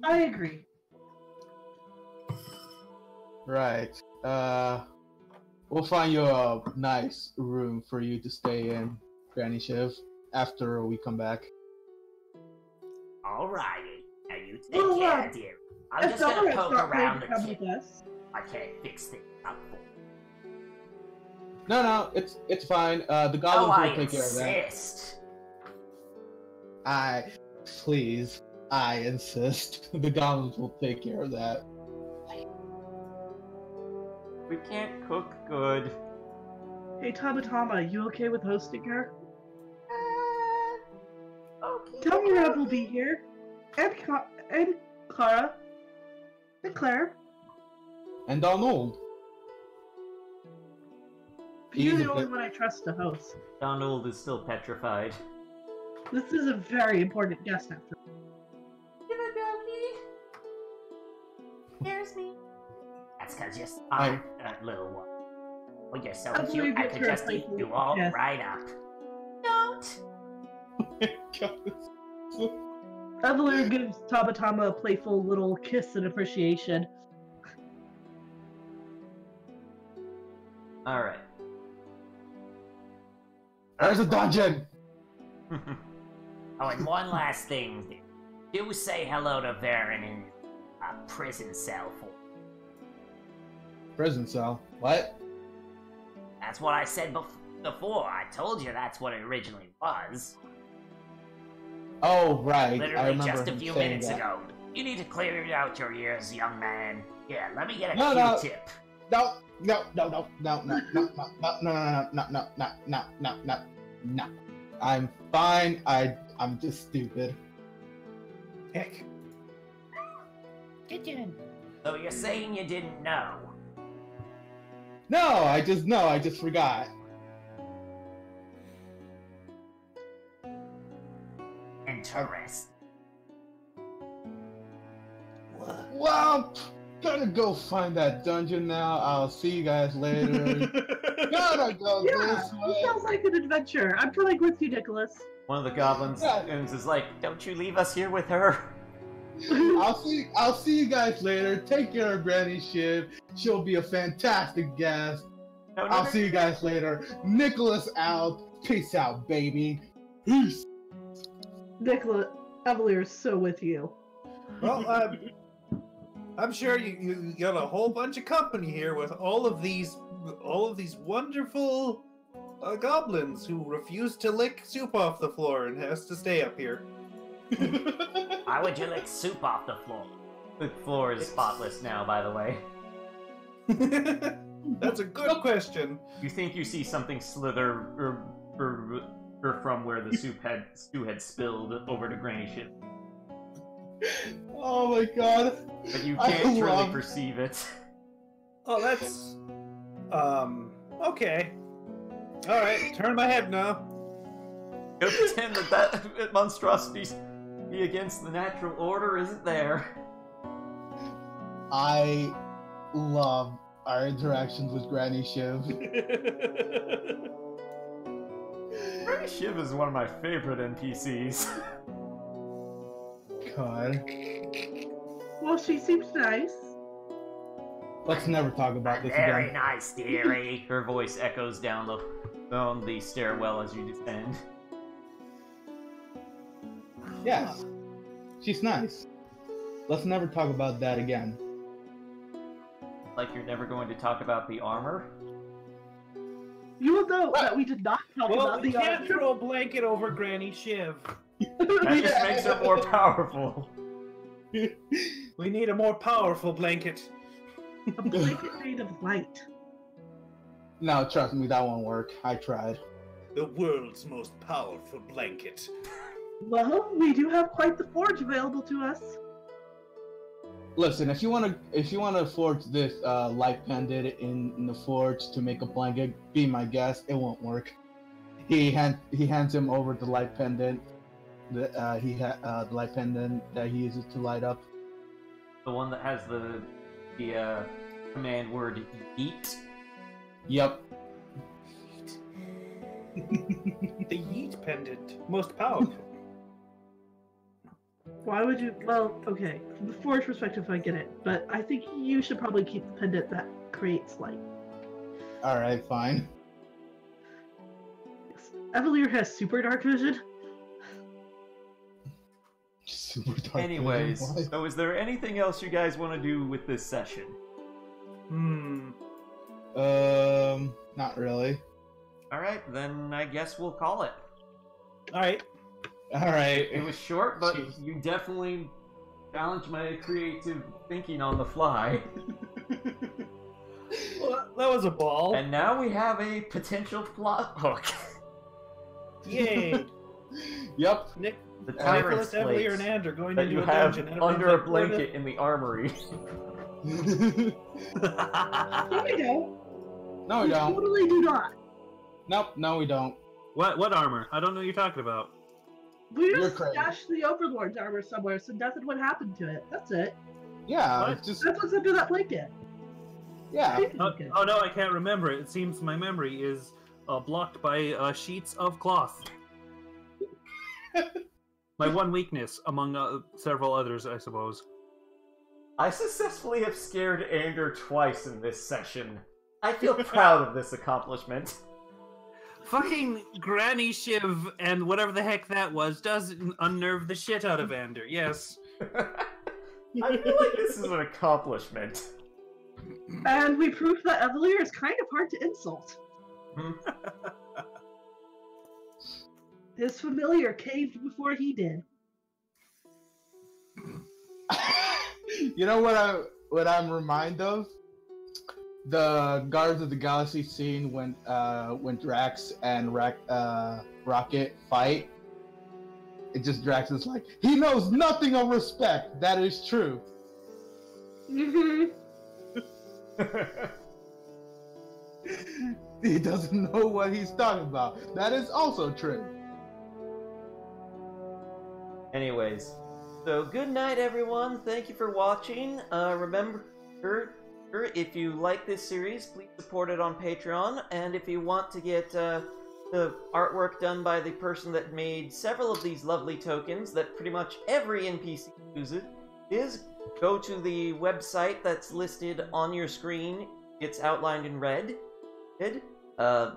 I agree. Right. Uh, we'll find you a nice room for you to stay in, Granny Shiv, after we come back. Alrighty. Now you take Well, care, uh, dear. I'm just gonna poke not around the to come with us, I can't fix things up for you. No, no, it's it's fine. Uh, the goblins Oh, I will take care of that. insist. I, please, I insist. (laughs) the goblins will take care of that. We can't cook good. hey Tamatama, you okay with hosting her? Uh, okay. Domarev will be here, and Ca- and Clara, and Claire. And Donald. You're the only bit- one I trust to host. Donald is still petrified. This is a very important guest after. Here's me. That's because you're I- smart, uh, little one. Well, you're so I cute, I could just eat playful- you all yes. right up. Don't. Evelyn gives Tamatama a playful little kiss and appreciation. Alright. There's a dungeon. (laughs) Oh, and one last thing. Do say hello to Varen in a prison cell for Prison cell. What? That's what I said bef- before. I told you that's what it originally was. Oh, right. I Literally remember just a few minutes that. ago. You need to clear out your ears, young man. Yeah, let me get a No, no. Q-tip. No, no, no, no, no, no, no, no, no, no, no, no, no, no, no, no, no, no. I'm fine. I I'm just stupid. Heck. So you're saying you didn't know? No, I just no, I just forgot. Interesting. Well, gotta go find that dungeon now. I'll see you guys later. (laughs) gotta go Yeah, this it way. sounds like an adventure. I'm coming with you, Nicholas. One of the goblins Yeah. is like, "Don't you leave us here with her." I'll see. I'll see you guys later. Take care of Granny Shiv. She'll be a fantastic guest. No, no, I'll no, see you guys later. Nicholas out. Peace out, baby. Peace. Nicholas, Evelier is so with you. Well, um, I'm sure you, you got a whole bunch of company here with all of these all of these wonderful uh, goblins who refuse to lick soup off the floor and has to stay up here. Why would you lick soup off the floor? The floor is spotless now, by the way. (laughs) That's a good question. You think you see something slither or, or, or from where the soup had stew had spilled over to Granny Shiv, oh my god. but you can't truly love- perceive it. Oh, that's um okay. All right, turn my head now. Don't pretend (laughs) that that monstrosity be against the natural order isn't there. I love our interactions with Granny Shiv. Granny Shiv is one of my favorite NPCs. God. Well, she seems nice. Let's never talk about this Very again. nice, dearie. Her voice echoes down the down the stairwell as you descend. Yes. She's nice. Let's never talk about that again. Like you're never going to talk about the armor. You will note that we did not talk well, about we the can't throw a blanket over Granny Shiv. That just makes her more powerful. (laughs) We need a more powerful blanket. A blanket made of light. No, trust me, that won't work. I tried. The world's most powerful blanket. Well, we do have quite the forge available to us. Listen, if you want to, if you want to forge this uh, light pendant in, in the forge to make a blanket, be my guest. It won't work. He hand he hands him over the light pendant. The uh, he ha- uh, the light pendant that he uses to light up. The one that has the the uh, command word eat. Yep. (laughs) The Yeet pendant, most powerful. Why would you? Well, okay. From the forge perspective, I get it, but I think you should probably keep the pendant that creates light. All right, fine. Evelier has super dark vision. Super dark. Anyways, vision, why? so is there anything else you guys want to do with this session? Hmm. um, not really. All right, then I guess we'll call it. All right. All right. It was short, but Jeez. you definitely challenged my creative thinking on the fly. (laughs) Well, that was a ball. And now we have a potential plot hook. (laughs) Yay! (laughs) Yep. Nick, The uh, Nicholas, tyrant's Evelier, place and Andrew going that into you a have dungeon. under a everyone's the- blanket in the armory. No, we don't. no, we we don't. totally do not. Nope. No, we don't. What what armor? I don't know what you're talking about. We You're just crazy. stashed the Overlord's armor somewhere, so nothing would happen to it. That's it. Yeah. What? It's just That's what's under that blanket. yeah. Oh, oh no, I can't remember. It seems my memory is uh, blocked by uh, sheets of cloth. (laughs) my one weakness, among uh, several others, I suppose. I successfully have scared Ander twice in this session. I feel (laughs) proud of this accomplishment. Fucking Granny Shiv and whatever the heck that was does unnerve the shit out of Ander. Yes. (laughs) I feel like this is an accomplishment. And we proved that Evelier is kind of hard to insult. Hmm. His familiar caved before he did. (laughs) you know what I what I'm reminded of? The Guardians of the Galaxy scene when uh when Drax and Rack uh Rocket fight. It just Drax is like, he knows nothing of respect. That is true. hmm (laughs) He doesn't know what he's talking about. That is also true. Anyways, so good night, everyone. Thank you for watching. Uh, remember, if you like this series, please support it on Patreon. And if you want to get uh, the artwork done by the person that made several of these lovely tokens that pretty much every NPC uses, is go to the website that's listed on your screen. It's outlined in red. Uh,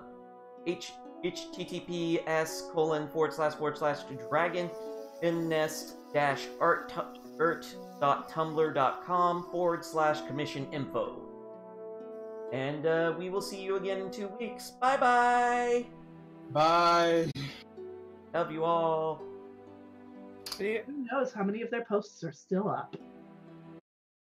H https colon forward slash forward slash dragon nest dash art art.tumblr.com forward slash commission info. And uh, we will see you again in two weeks. Bye bye. Bye. Love you all. See, Who knows how many of their posts are still up?